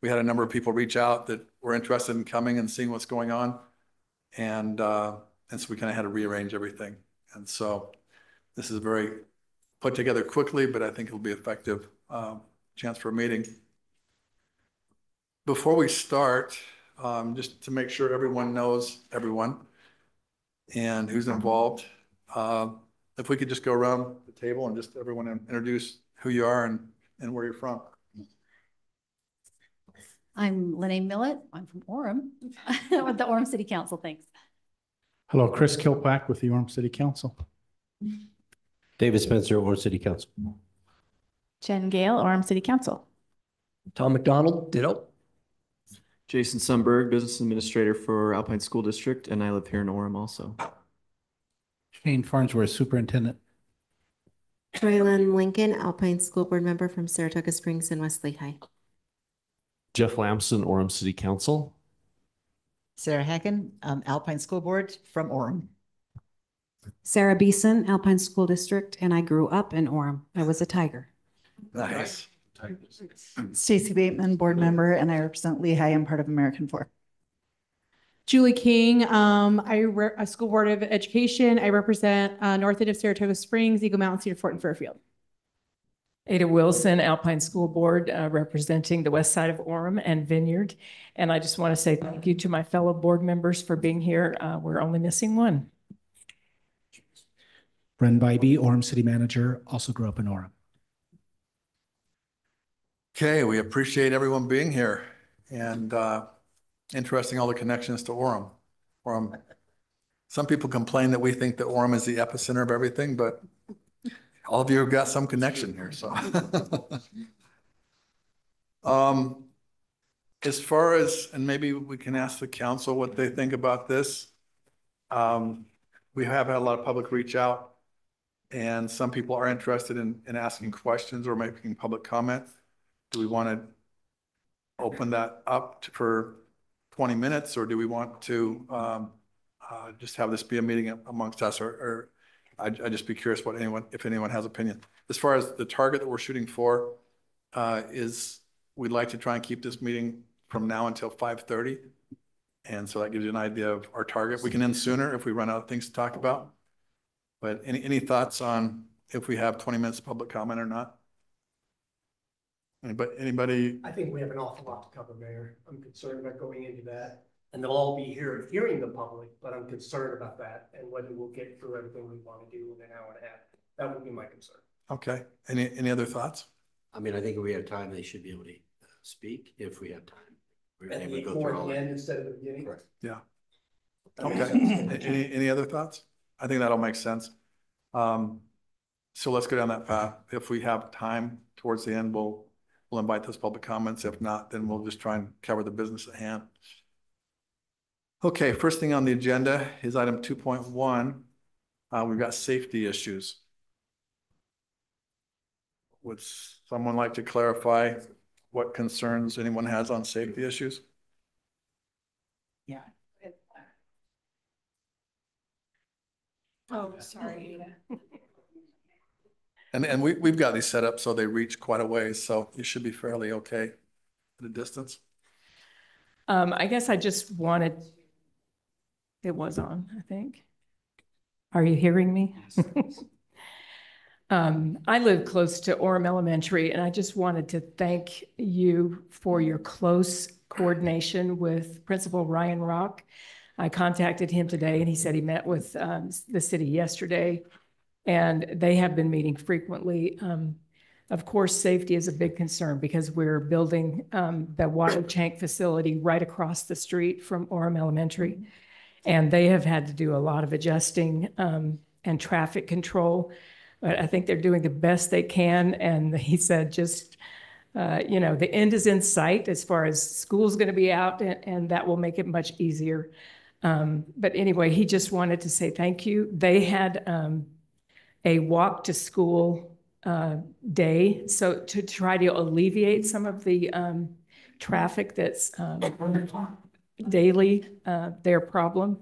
we had a number of people reach out that were interested in coming and seeing what's going on. And, uh, and so we kind of had to rearrange everything. And so this is very put together quickly, but I think it'll be effective, um, chance for a meeting. Before we start, um, just to make sure everyone knows everyone and who's involved, uh, if we could just go around the table and just everyone introduce who you are and, and where you're from. I'm LaNae Millett. I'm from Orem, with the Orem City Council. Thanks. Hello, Chris Kilpack with the Orem City Council. David Spencer, Orem City Council. Jen Gale, Orem City Council. Tom McDonald, ditto. Jason Sundberg, Business Administrator for Alpine School District, and I live here in Orem also. Shane Farnsworth, Superintendent. Joylyn Lincoln, Alpine School Board Member from Saratoga Springs and West Lehi. Jeff Lambson, Orem City Council. Sarah Hacken, um, Alpine School Board from Orem. Sarah Beeson, Alpine School District, and I grew up in Orem. I was a tiger. Nice. Stacy Bateman, Board Member, and I represent Lehi. I'm part of American Fork. Julie King, um, I, re- a School Board of Education. I represent, uh, north end of Saratoga Springs, Eagle Mountain, Cedar Fort, and Fairfield. Ada Wilson, Alpine School Board, uh, representing the west side of Orem and Vineyard. And I just want to say thank you to my fellow board members for being here. Uh, We're only missing one. Brenn Bybee, Orem City Manager, also grew up in Orem. Okay, we appreciate everyone being here and uh, interesting all the connections to Orem. Orem. Some people complain that we think that Orem is the epicenter of everything, but all of you have got some connection here, so. Um, as far as, and maybe we can ask the council what they think about this. Um, we have had a lot of public reach out and some people are interested in, in asking questions or making public comments. Do we want to open that up to- for twenty minutes or do we want to, um, uh, just have this be a meeting amongst us or, or I'd, I'd just be curious what anyone, if anyone has opinion. As far as the target that we're shooting for, uh, is we'd like to try and keep this meeting from now until five thirty. And so that gives you an idea of our target. We can end sooner if we run out of things to talk about. But any, any thoughts on if we have twenty minutes of public comment or not? Anybody, anybody, I think we have an awful lot to cover, Mayor. I'm concerned about going into that. And they'll all be here hearing the public, but I'm concerned about that and whether we'll get through everything we want to do in an hour and a half. That would be my concern. okay, any, any other thoughts? I mean, I think if we have time, they should be able to uh, speak if we have time. We're And able to go more through at all the that. end instead of the beginning. Correct. Yeah. That makes Okay, sense. Any, any other thoughts? I think that'll make sense. Um, so let's go down that path. If we have time towards the end, we'll, we'll invite those public comments. If not, then we'll just try and cover the business at hand. Okay, first thing on the agenda is item two point one. Uh, we've got safety issues. Would someone like to clarify what concerns anyone has on safety issues? Yeah. Oh, sorry, Ada. And, and we, we've got these set up so they reach quite a ways, so you should be fairly okay at a distance. Um, I guess I just wanted, it was on, I think. Are you hearing me? Um, I live close to Orem Elementary, and I just wanted to thank you for your close coordination with Principal Ryan Rock. I contacted him today, and he said he met with um, the city yesterday, and they have been meeting frequently. Um, Of course, safety is a big concern because we're building um, the water tank facility right across the street from Orem Elementary. And they have had to do a lot of adjusting um, and traffic control. But I think they're doing the best they can. And he said, just, uh, you know, the end is in sight as far as school's going to be out, and, and that will make it much easier. Um, but anyway, he just wanted to say thank you. They had um, a walk to school uh, day, so to try to alleviate some of the um, traffic that's um, daily uh, their problem.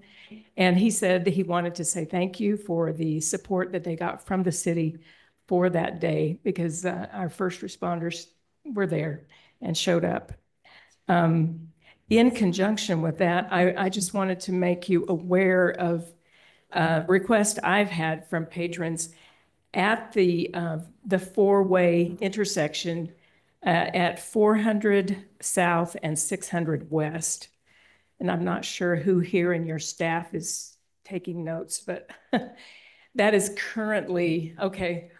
And he said that he wanted to say thank you for the support that they got from the city for that day because uh, our first responders were there and showed up. Um, in conjunction with that, I, I just wanted to make you aware of a request I've had from patrons at the, uh, the four-way intersection uh, at 400 South and 600 West. And I'm not sure who here in your staff is taking notes, but that is currently, okay.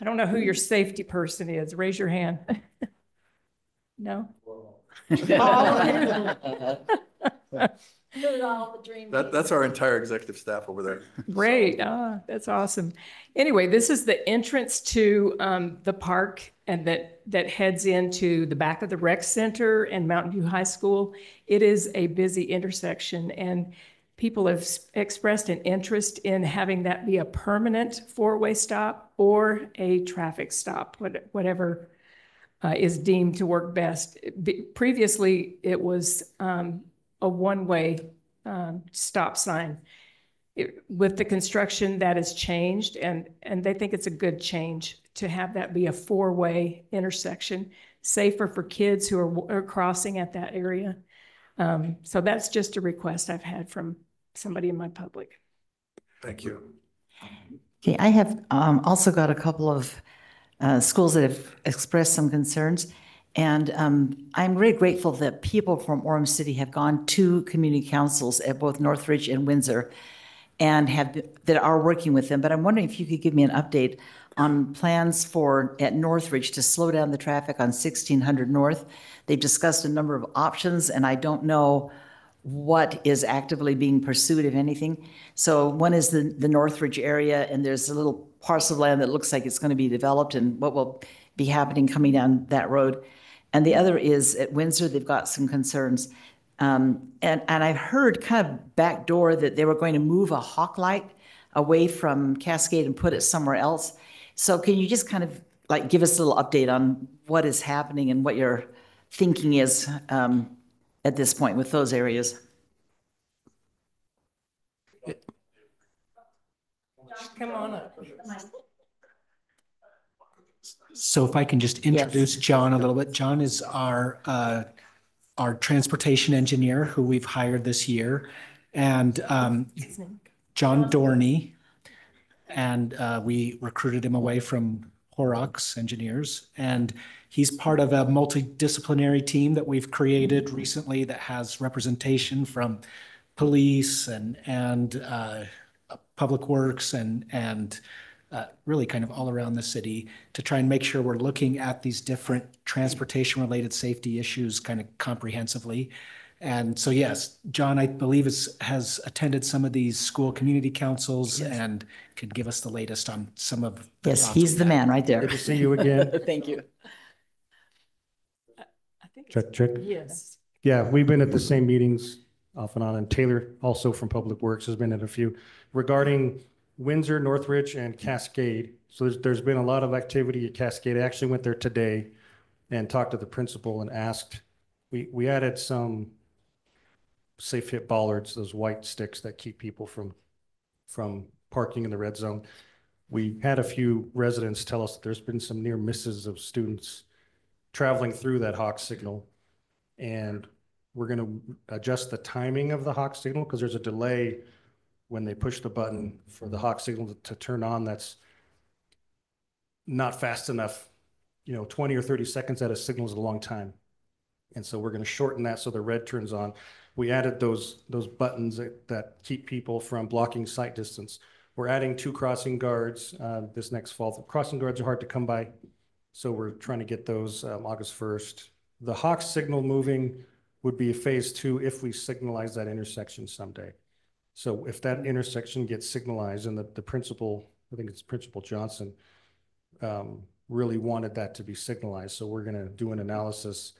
I don't know who your safety person is. Raise your hand. No? That, that's our entire executive staff over there. Great, ah, that's awesome. Anyway, this is the entrance to um, the park and that, that heads into the back of the rec center and Mountain View High School. It is a busy intersection and people have expressed an interest in having that be a permanent four-way stop or a traffic stop, whatever uh, is deemed to work best. Be- Previously, it was um, a one-way um, stop sign. It- With the construction, that has changed, and, and they think it's a good change to have that be a four-way intersection, safer for kids who are, are crossing at that area. Um, So that's just a request I've had from somebody in my public. Thank you. Okay, I have um, also got a couple of uh, schools that have expressed some concerns. And um, I'm very grateful that people from Orem City have gone to community councils at both Northridge and Windsor and have, that are working with them. But I'm wondering if you could give me an update on plans for, at Northridge, to slow down the traffic on 1600 North. They've discussed a number of options, and I don't know what is actively being pursued, if anything. So one is the, the Northridge area, and there's a little parcel of land that looks like it's going to be developed and what will be happening coming down that road. And the other is at Windsor, they've got some concerns. Um, and, and I've heard kind of backdoor that they were going to move a hawk light away from Cascade and put it somewhere else. So can you just kind of like give us a little update on what is happening and what your thinking is um, at this point with those areas? Come on up. So if I can just introduce John a little bit. John is our, uh, our transportation engineer who we've hired this year. And, um, John Dorney. And, uh, we recruited him away from Horrocks Engineers. And he's part of a multidisciplinary team that we've created recently that has representation from police and, and, uh, Public Works and, and, uh, really kind of all around the city to try and make sure we're looking at these different transportation-related safety issues kind of comprehensively. And so, yes, John, I believe is, has attended some of these school community councils and could give us the latest on some of. the Yes, thoughts he's we've the had. man right there. Good to see you again. Thank you. I think Check, check. Yes. Yeah, we've been at the same meetings off and on, and Taylor, also from Public Works, has been at a few regarding Windsor, Northridge, and Cascade. So there's, there's been a lot of activity at Cascade. I actually went there today and talked to the principal and asked, we, we added some safe hit bollards, those white sticks that keep people from, from parking in the red zone. We had a few residents tell us that there's been some near misses of students traveling through that hawk signal. And we're gonna adjust the timing of the hawk signal because there's a delay when they push the button for the hawk signal to, to turn on. That's not fast enough. You know, twenty or thirty seconds at a signal is a long time. And so we're gonna shorten that so the red turns on. We added those, those buttons that, that keep people from blocking sight distance. We're adding two crossing guards, uh, this next fall. The Crossing guards are hard to come by. So we're trying to get those, um, August first. The hawk signal moving would be a phase two if we signalize that intersection someday. So if that intersection gets signalized and the, the principal, I think it's Principal Johnson, um, really wanted that to be signalized, so we're gonna do an analysis.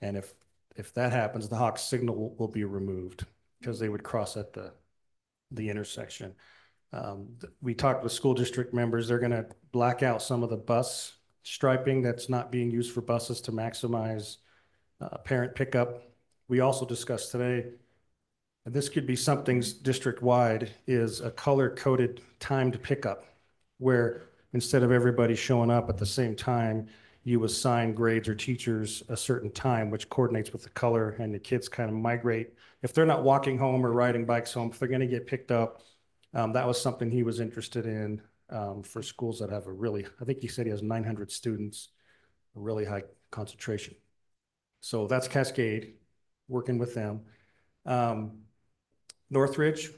And if, if that happens, the hawk signal will, will be removed, because they would cross at the, the intersection. Um, we talked with school district members, they're gonna black out some of the bus striping that's not being used for buses to maximize uh, parent pickup. We also discussed today, and this could be something district-wide, is a color-coded timed pickup, where instead of everybody showing up at the same time, you assign grades or teachers a certain time, which coordinates with the color and the kids kind of migrate. If they're not walking home or riding bikes home, if they're going to get picked up, um, that was something he was interested in um, for schools that have a really, I think he said he has 900 students, a really high concentration. So that's Cascade, working with them. Um, Northridge,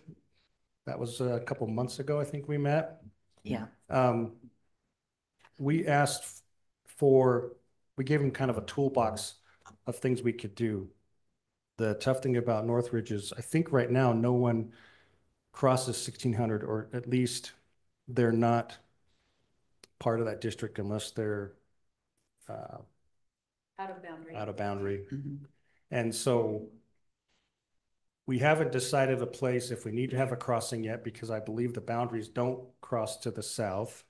that was a couple months ago, I think we met. Yeah. Um, we asked for, we gave them kind of a toolbox of things we could do. The tough thing about Northridge is, I think right now, no one crosses sixteen hundred, or at least they're not part of that district unless they're uh, Out of boundary. out of boundary. Mhm. And so we haven't decided a place if we need to have a crossing yet, because I believe the boundaries don't cross to the south.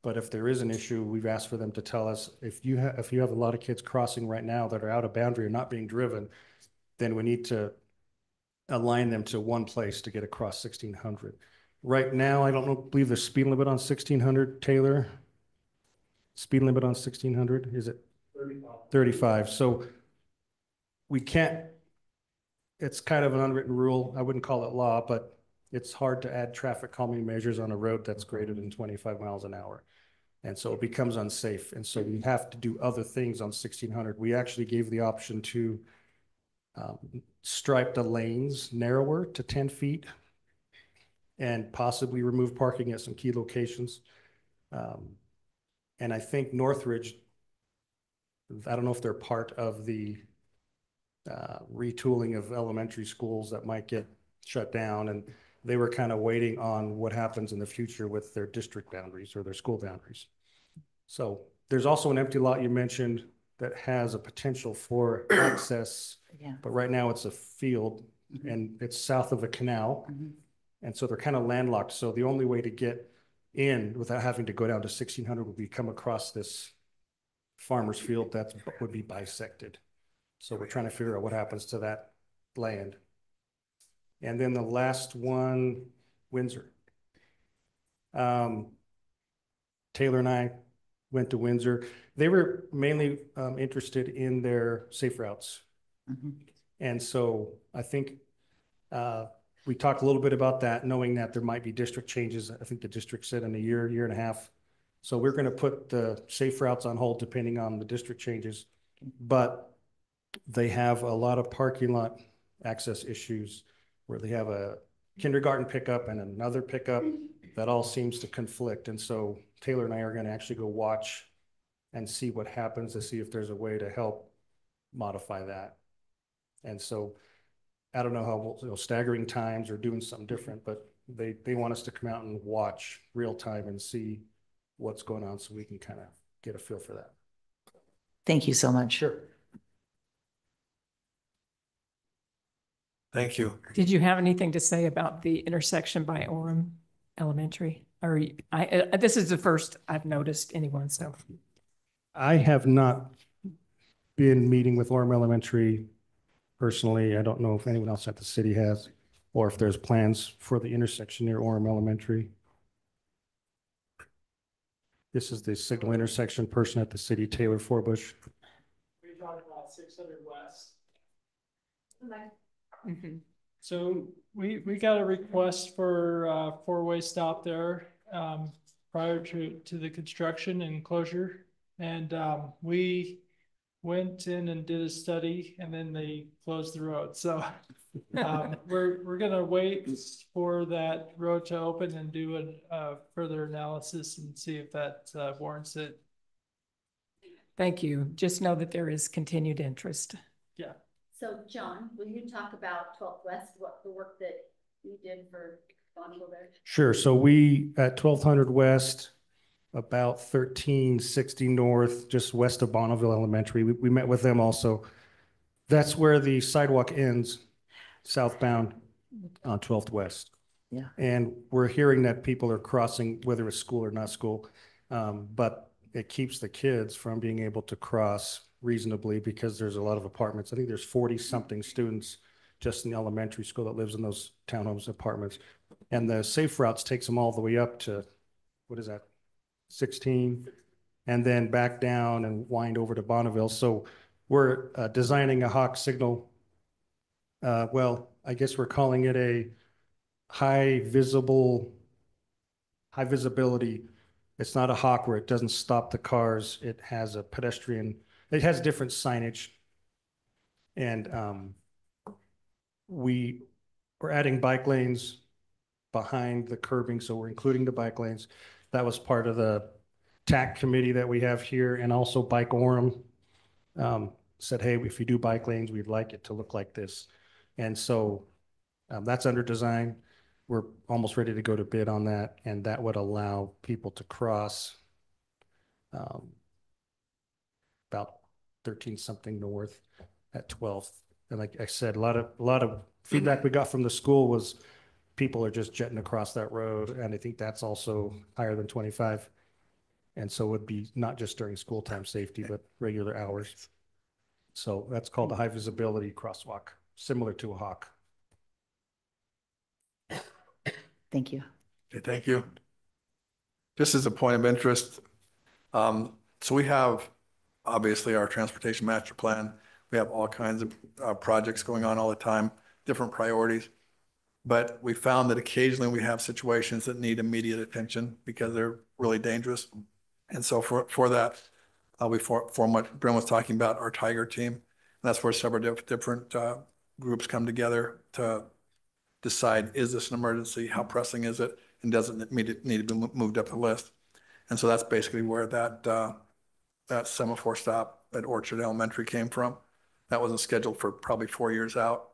But if there is an issue, we've asked for them to tell us, if you have, if you have a lot of kids crossing right now that are out of boundary or not being driven, then we need to align them to one place to get across sixteen hundred. Right now, I don't know, believe the speed limit on sixteen hundred, Taylor? Speed limit on sixteen hundred, is it thirty-five? So we can't, it's kind of an unwritten rule. I wouldn't call it law, but it's hard to add traffic calming measures on a road that's greater than twenty-five miles an hour. And so it becomes unsafe. And so we have to do other things on sixteen hundred. We actually gave the option to um, stripe the lanes narrower to ten feet and possibly remove parking at some key locations. Um, And I think Northridge, I don't know if they're part of the uh, retooling of elementary schools that might get shut down. And they were kind of waiting on what happens in the future with their district boundaries or their school boundaries. So there's also an empty lot you mentioned that has a potential for access, Yeah. but right now it's a field and it's south of a canal. Mhm. And so they're kind of landlocked. So the only way to get in without having to go down to sixteen hundred would be come across this farmer's field that would be bisected. So we're trying to figure out what happens to that land. And then the last one, Windsor. Um, Taylor and I went to Windsor. They were mainly um, interested in their safe routes. Mhm. And so I think uh, we talked a little bit about that, knowing that there might be district changes. I think the district said in a year, year and a half. So we're going to put the safe routes on hold depending on the district changes. But they have a lot of parking lot access issues where they have a kindergarten pickup and another pickup that all seems to conflict. And so Taylor and I are going to actually go watch and see what happens to see if there's a way to help modify that. And so I don't know how, we'll- you know, staggering times or doing something different, but they, they want us to come out and watch real time and see what's going on so we can kind of get a feel for that. Thank you so much. Sure. Thank you. Did you have anything to say about the intersection by Orem Elementary? Or you- I, uh, this is the first I've noticed anyone, so. I have not been meeting with Orem Elementary personally. I don't know if anyone else at the city has, or if there's plans for the intersection near Orem Elementary. This is the signal intersection person at the city, Taylor Forbush. We're talking about six hundred west. Mhm. So we, we got a request for uh four-way stop there um prior to to the construction and closure. And um we went in and did a study and then they closed the road. So um we're we're gonna wait for that road to open and do a uh further analysis and see if that uh, warrants it. Thank you. Just know that there is continued interest. Yeah. So John, will you talk about twelfth West, what the work that you did for Bonneville there? Sure. So we, at twelve hundred west, about thirteen sixty north, just west of Bonneville Elementary, we, we met with them also. That's where the sidewalk ends southbound on twelfth west. Yeah. And we're hearing that people are crossing, whether it's school or not school. Um, but it keeps the kids from being able to cross reasonably because there's a lot of apartments. I think there's forty something students just in the elementary school that lives in those townhomes apartments. And the safe routes takes them all the way up to, what is that? Sixteen? and then back down and wind over to Bonneville. So we're uh, designing a hawk signal. Uh, well, I guess we're calling it a high visible, high visibility. It's not a hawk where it doesn't stop the cars. It has a pedestrian, it has different signage. And um, we, we're adding bike lanes behind the curbing, so we're including the bike lanes. That was part of the TAC committee that we have here and also Bike Orem. Um, said, hey, if you do bike lanes, we'd like it to look like this. And so um, that's under design. We're almost ready to go to bid on that, and that would allow people to cross um, about thirteen something north at twelfth. And like I said, a lot of, a lot of feedback we got from the school was people are just jetting across that road, and I think that's also higher than twenty-five. And so it would be not just during school time safety, but regular hours. So that's called a high visibility crosswalk, similar to a hawk. Thank you. Okay, thank you. Just as a point of interest, um, so we have obviously our transportation master plan. We have all kinds of, uh, projects going on all the time, different priorities. But we found that occasionally we have situations that need immediate attention because they're really dangerous. And so for, for that, uh, we for, form what Brent was talking about, our Tiger team. And that's where several diff- different, uh, groups come together to decide, is this an emergency? How pressing is it? And does it need, need to be moved up the list? And so that's basically where that, uh, that semaphore stop at Orchard Elementary came from. That wasn't scheduled for probably four years out,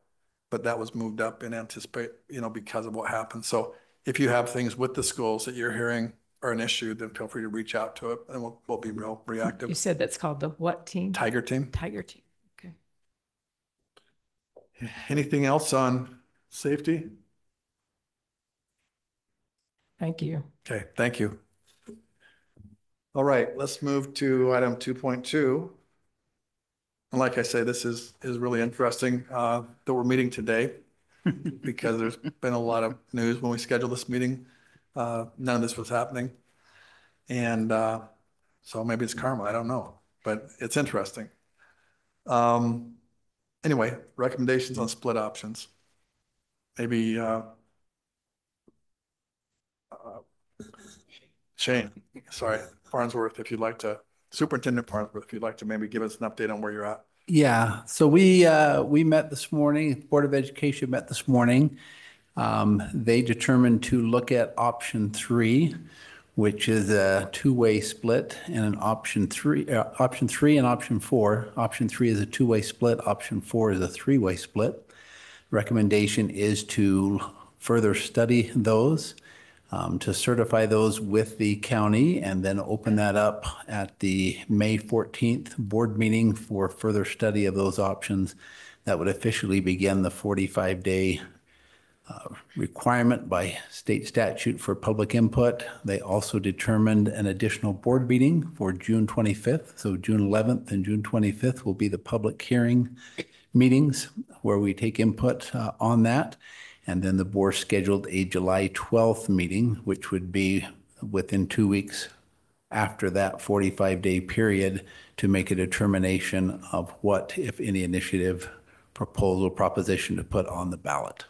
but that was moved up in anticipate, you know, because of what happened. So if you have things with the schools that you're hearing are an issue, then feel free to reach out to it and we'll, we'll be real reactive. You said that's called the what team? Tiger team. Tiger team. Okay. Anything else on safety? Thank you. Okay, thank you. All right, let's move to item two point two. And like I say, this is, is really interesting, uh, that we're meeting today because there's been a lot of news when we scheduled this meeting. Uh, none of this was happening. And, uh, so maybe it's karma, I don't know, but it's interesting. Um, anyway, recommendations on split options. Maybe, uh, uh, Shane, sorry, Farnsworth, if you'd like to, Superintendent Farnsworth, if you'd like to maybe give us an update on where you're at. Yeah, so we, uh, we met this morning, Board of Education met this morning. Um, they determined to look at option three, which is a two-way split and an option three, uh, option three and option four. Option three is a two-way split, option four is a three-way split. Recommendation is to further study those, um, to certify those with the county and then open that up at the May 14th board meeting for further study of those options. That would officially begin the 45-day uh, requirement by state statute for public input. They also determined an additional board meeting for June 25th. So June 11th and June 25th will be the public hearing meetings where we take input uh, on that. And then the board scheduled a July 12th meeting, which would be within two weeks after that 45-day period to make a determination of what, if any, initiative, proposal, proposition to put on the ballot.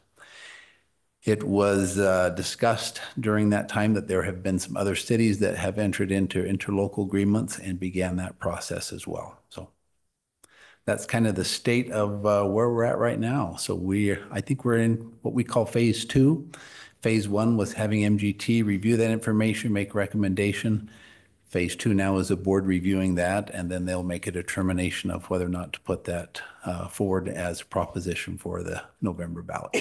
It was uh, discussed during that time that there have been some other cities that have entered into interlocal agreements and began that process as well. So that's kind of the state of uh, where we're at right now. So we, I think we're in what we call phase two. Phase one was having MGT review that information, make recommendation. Phase two now is the board reviewing that, and then they'll make a determination of whether or not to put that uh, forward as proposition for the November ballot.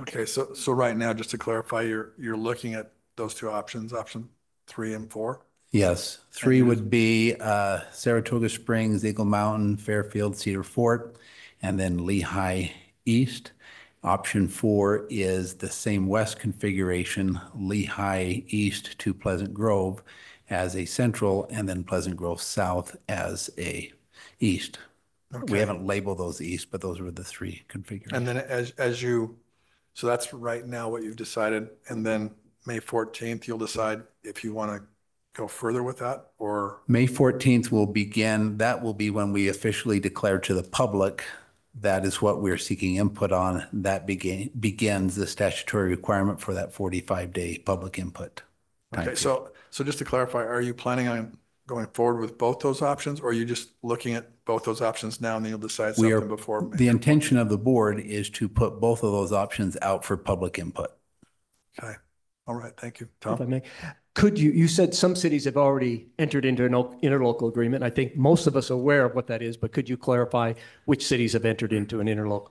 Okay, so, so right now, just to clarify, you're, you're looking at those two options, option three and four? Yes, three would be uh, Saratoga Springs, Eagle Mountain, Fairfield, Cedar Fort, and then Lehi East. Option four is the same west configuration, Lehi East to Pleasant Grove as a central, and then Pleasant Grove South as a east. We Okay. haven't labeled those east, but those were the three configurations. And then as, as you, so that's right now what you've decided, and then May fourteenth, you'll decide if you want to go further with that or? May 14th will begin, that will be when we officially declare to the public that is what we're seeking input on. That begin, begins the statutory requirement for that 45-day public input. time Okay, period. so, so just to clarify, are you planning on going forward with both those options? Or are you just looking at both those options now and then you'll decide We are, something before? May? the intention of the board is to put both of those options out for public input. Okay, all right, thank you. If I Tom? may, could you, you said some cities have already entered into an interlocal agreement. I think most of us are aware of what that is, but could you clarify which cities have entered into an interlocal?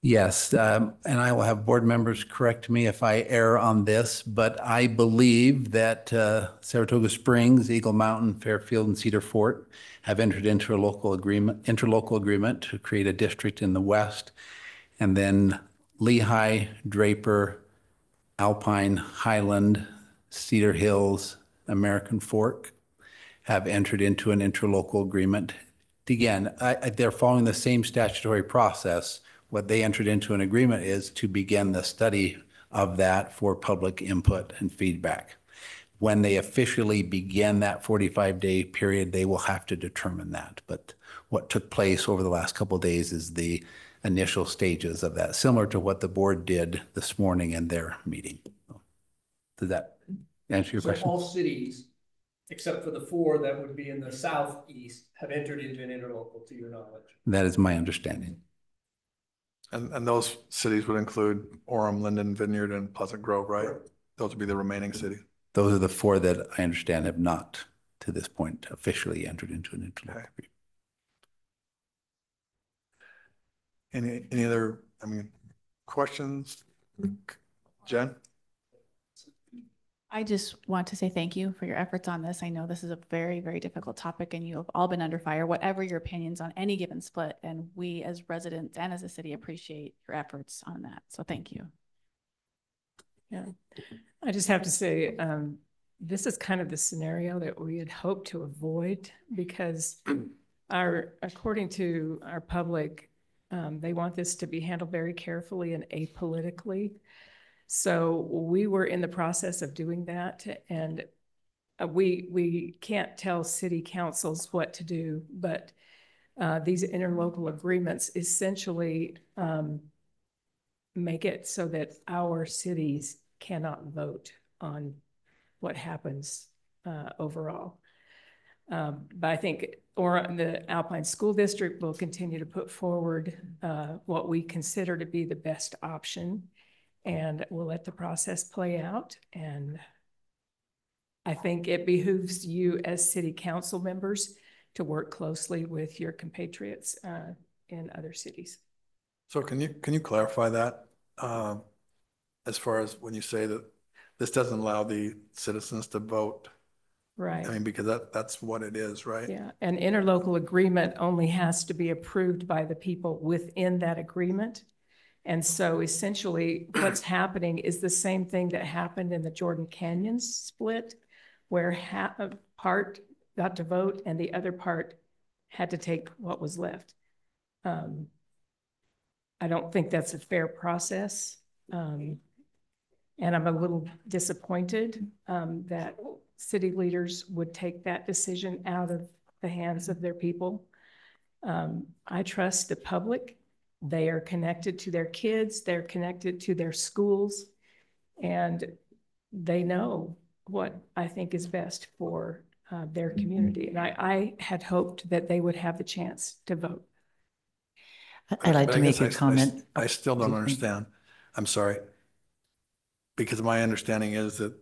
Yes, um, and I will have board members correct me if I err on this, but I believe that uh, Saratoga Springs, Eagle Mountain, Fairfield, and Cedar Fort have entered into a local agreement, interlocal agreement to create a district in the west. And then Lehi, Draper, Alpine, Highland, Cedar Hills, American Fork have entered into an interlocal agreement. Again, I, I- they're following the same statutory process. What they entered into an agreement is to begin the study of that for public input and feedback. When they officially begin that 45-day period, they will have to determine that. But what took place over the last couple of days is the initial stages of that, similar to what the board did this morning in their meeting. Does that answer your So question? all cities, except for the four that would be in the southeast, have entered into an interlocal, to your knowledge. That is my understanding. And, and those cities would include Orem, Lindon, Vineyard, and Pleasant Grove, right? Those would be the remaining cities. Those are the four that I understand have not, to this point, officially entered into an interlocal. Okay. Any, any other, I mean, questions? Jen? I just want to say thank you for your efforts on this. I know this is a very, very difficult topic and you have all been under fire, whatever your opinions on any given split. And we as residents and as a city appreciate your efforts on that. So thank you. Yeah, I just have to say, um, this is kind of the scenario that we had hoped to avoid because our, according to our public, um, they want this to be handled very carefully and apolitically. So we were in the process of doing that and uh, we, we can't tell city councils what to do, but uh, these interlocal agreements essentially um, make it so that our cities cannot vote on what happens uh, overall. Um, But I think, or the Alpine School District will continue to put forward uh, what we consider to be the best option. And we'll let the process play out. And I think it behooves you as city council members to work closely with your compatriots uh, in other cities. So can you, can you clarify that? um, As far as when you say that this doesn't allow the citizens to vote? Right. I mean, because that, that's what it is, right? Yeah, an interlocal agreement only has to be approved by the people within that agreement. And so essentially, what's happening is the same thing that happened in the Jordan Canyon split, where half, a part got to vote and the other part had to take what was left. Um, I don't think that's a fair process. Um, and I'm a little disappointed um, that city leaders would take that decision out of the hands of their people. Um, I trust the public. They are connected to their kids, they're connected to their schools, and they know what I think is best for uh, their community. And I, I had hoped that they would have the chance to vote. I'd like But to I make guess I- a I s- comment. I still don't understand. I'm sorry. Because my understanding is that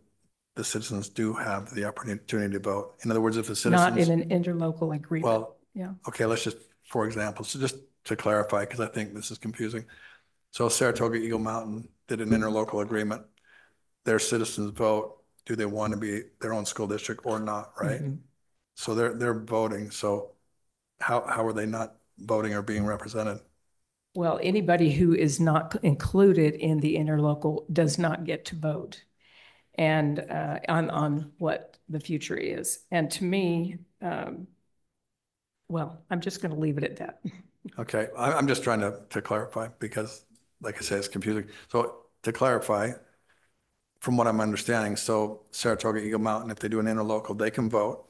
the citizens do have the opportunity to vote. In other words, if the citizens Not in citizens, an interlocal agreement. well, Yeah. okay, let's just, for example, so just to clarify, because I think this is confusing. So Saratoga Eagle Mountain did an interlocal agreement. Their citizens vote, do they want to be their own school district or not, right? Mhm. So they're, they're voting, so how, how are they not voting or being represented? Well, anybody who is not included in the interlocal does not get to vote and uh, on, on what the future is. And to me, um, well, I'm just going to leave it at that. Okay, I, I'm just trying to, to clarify because, like I said, it's confusing. So to clarify, from what I'm understanding, so Saratoga, Eagle Mountain, if they do an interlocal, they can vote.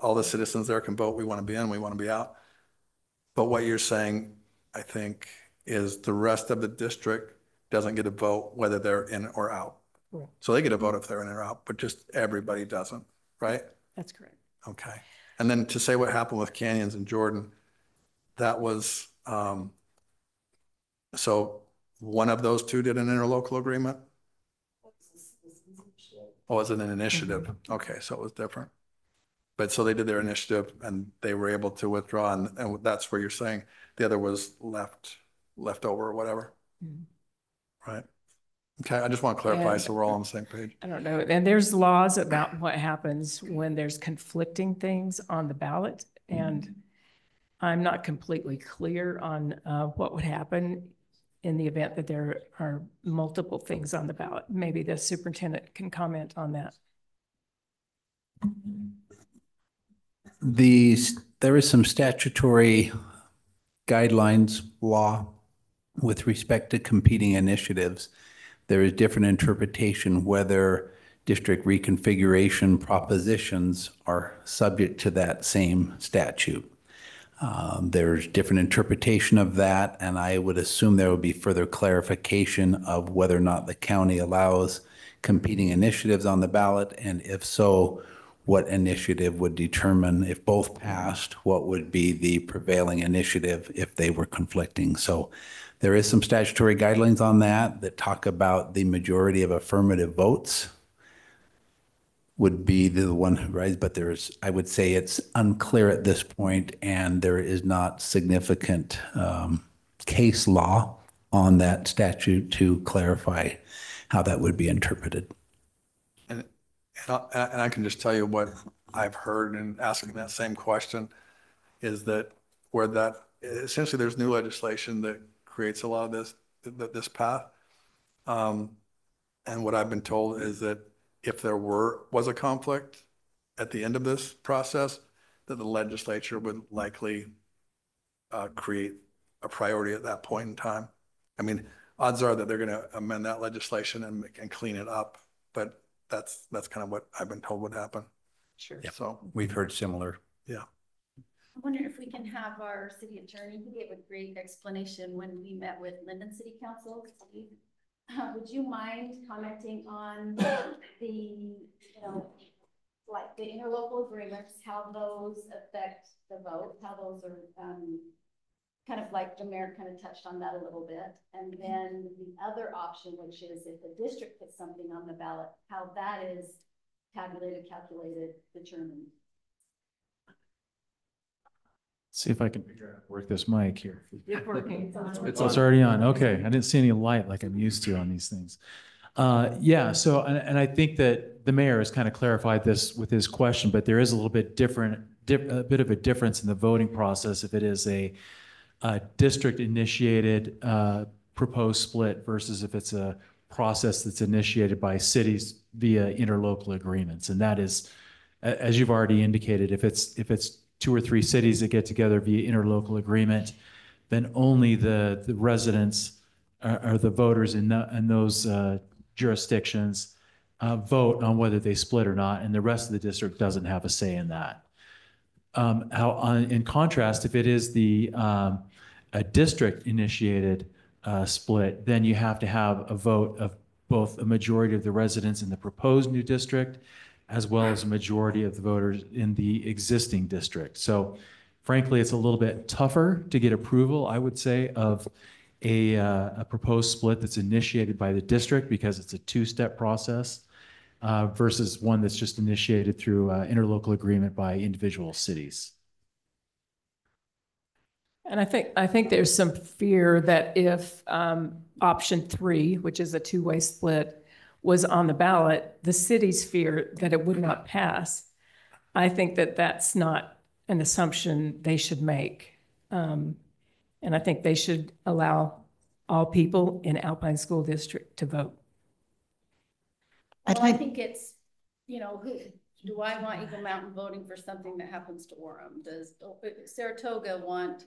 All the citizens there can vote, we want to be in, we want to be out. But what you're saying, I think, is the rest of the district doesn't get a vote whether they're in or out. So they get a vote if they're in or out, but just everybody doesn't, right? That's correct. Okay. And then to say what happened with Canyons and Jordan, that was, um, so one of those two did an interlocal agreement? Oh, was it an initiative? Okay, so it was different. But so they did their initiative and they were able to withdraw and, and that's where you're saying the other was left, left over or whatever, Mhm. right? Okay, I just want to clarify And- so we're all on the same page. I don't know. And there's laws about what happens when there's conflicting things on the ballot. And I'm not completely clear on uh, what would happen in the event that there are multiple things on the ballot. Maybe the superintendent can comment on that. These, there is some statutory guidelines, law with respect to competing initiatives. There is different interpretation whether district reconfiguration propositions are subject to that same statute. Um, There's different interpretation of that, and I would assume there would be further clarification of whether or not the county allows competing initiatives on the ballot, and if so, what initiative would determine, if both passed, what would be the prevailing initiative if they were conflicting? So there is some statutory guidelines on that that talk about the majority of affirmative votes would be the one who rises, but there's, I would say it's unclear at this point, and there is not significant um, case law on that statute to clarify how that would be interpreted. And, and I, and I can just tell you what I've heard in asking that same question is that where that, essentially there's new legislation that creates a lot of this, th- this path. Um, and what I've been told is that if there were, was a conflict at the end of this process, that the legislature would likely uh, create a priority at that point in time. I mean, odds are that they're going to amend that legislation and, and clean it up, but that's, that's kind of what I've been told would happen. Sure. So, We've heard similar. yeah. I wonder if we can have our city attorney, he gave a great explanation when we met with Lindon City Council. Uh, Would you mind commenting on the, you know, like the interlocal agreements, how those affect the vote, how those are, um, kind of like the mayor kind of touched on that a little bit. And then the other option, which is if the district puts something on the ballot, how that is tabulated, calculated, determined. See if I can figure out work this mic here. It's working. It's, it's already on. Okay. I didn't see any light like I'm used to on these things. Uh, yeah, so, and, and I think that the mayor has kind of clarified this with his question, but there is a little bit different, dip, a bit of a difference in the voting process if it is a, a district initiated, uh, proposed split versus if it's a process that's initiated by cities via interlocal agreements. And that is, a- as you've already indicated, if it's, if it's two or three cities that get together via interlocal agreement, then only the, the residents are, are the voters in, the, in those uh, jurisdictions uh, vote on whether they split or not, and the rest of the district doesn't have a say in that. Um, how, on, in contrast, if it is the um, a district initiated uh, split, then you have to have a vote of both a majority of the residents in the proposed new district as well as a majority of the voters in the existing district. So frankly, it's a little bit tougher to get approval, I would say, of a, uh, a proposed split that's initiated by the district because it's a two-step process uh, versus one that's just initiated through uh, interlocal agreement by individual cities. And I think, I think there's some fear that if um, option three, which is a two-way split, was on the ballot, the city's fear that it would not pass. I think that that's not an assumption they should make. Um, And I think they should allow all people in Alpine School District to vote. I'd Well, I think it's, you know, who, do I want Eagle Mountain voting for something that happens to Orem? Does Saratoga want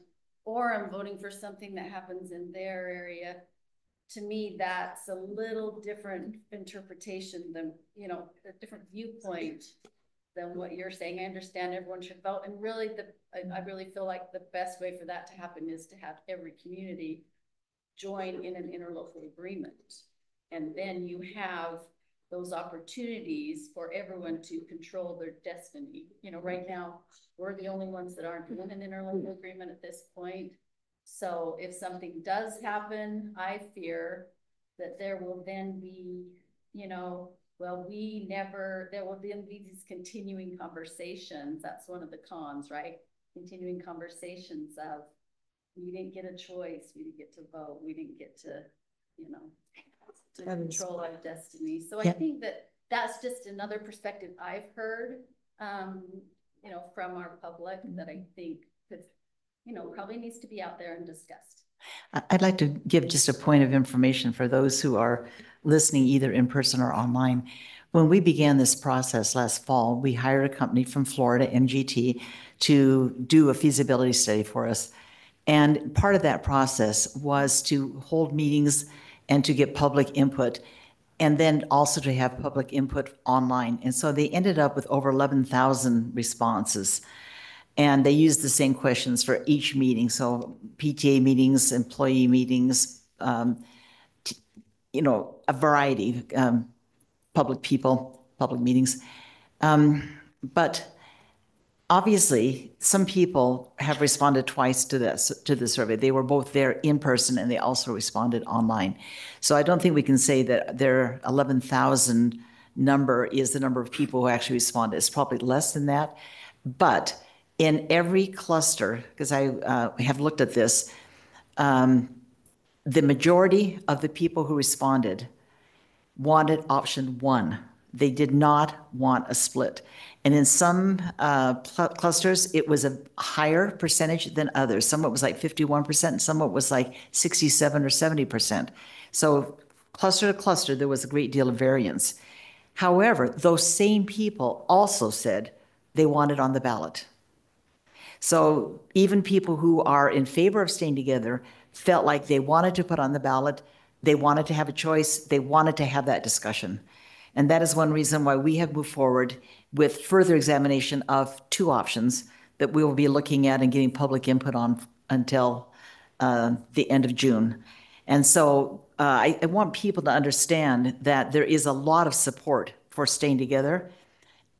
Orem voting for something that happens in their area to me, that's a little different interpretation than, you know, a different viewpoint than what you're saying. I understand everyone should vote, and really the, I, I really feel like the best way for that to happen is to have every community join in an interlocal agreement. And then you have those opportunities for everyone to control their destiny. You know, right now, we're the only ones that aren't in an interlocal agreement at this point. So if something does happen, I fear that there will then be, you know, well, we never, there will then be these continuing conversations. That's one of the cons, right? Continuing conversations of, we didn't get a choice, we didn't get to vote, we didn't get to, you know, to That control our destiny. So I think that that's just another perspective I've heard, um, you know, from our public that I think you know, probably needs to be out there and discussed. I'd like to give just a point of information for those who are listening either in person or online. When we began this process last fall, we hired a company from Florida, MGT, to do a feasibility study for us. And part of that process was to hold meetings and to get public input, and then also to have public input online. And so they ended up with over 11,000 responses. And they use the same questions for each meeting. So PTA meetings, employee meetings, um, you know, a variety, um, public people, public meetings. Um, but obviously, some people have responded twice to this, to the survey. They were both there in person and they also responded online. So I don't think we can say that their 11,000 number is the number of people who actually responded. It's probably less than that. But in every cluster, because I uh, have looked at this, um, the majority of the people who responded wanted option one. They did not want a split. And in some uh, cl- clusters, it was a higher percentage than others. Some it was like 51%, and some it was like 67 or 70%. So cluster to cluster, there was a great deal of variance. However, those same people also said they wanted on the ballot. So even people who are in favor of staying together felt like they wanted to put on the ballot, they wanted to have a choice, they wanted to have that discussion. And that is one reason why we have moved forward with further examination of two options that we will be looking at and getting public input on until uh, the end of June. And so uh, I, I want people to understand that there is a lot of support for staying together,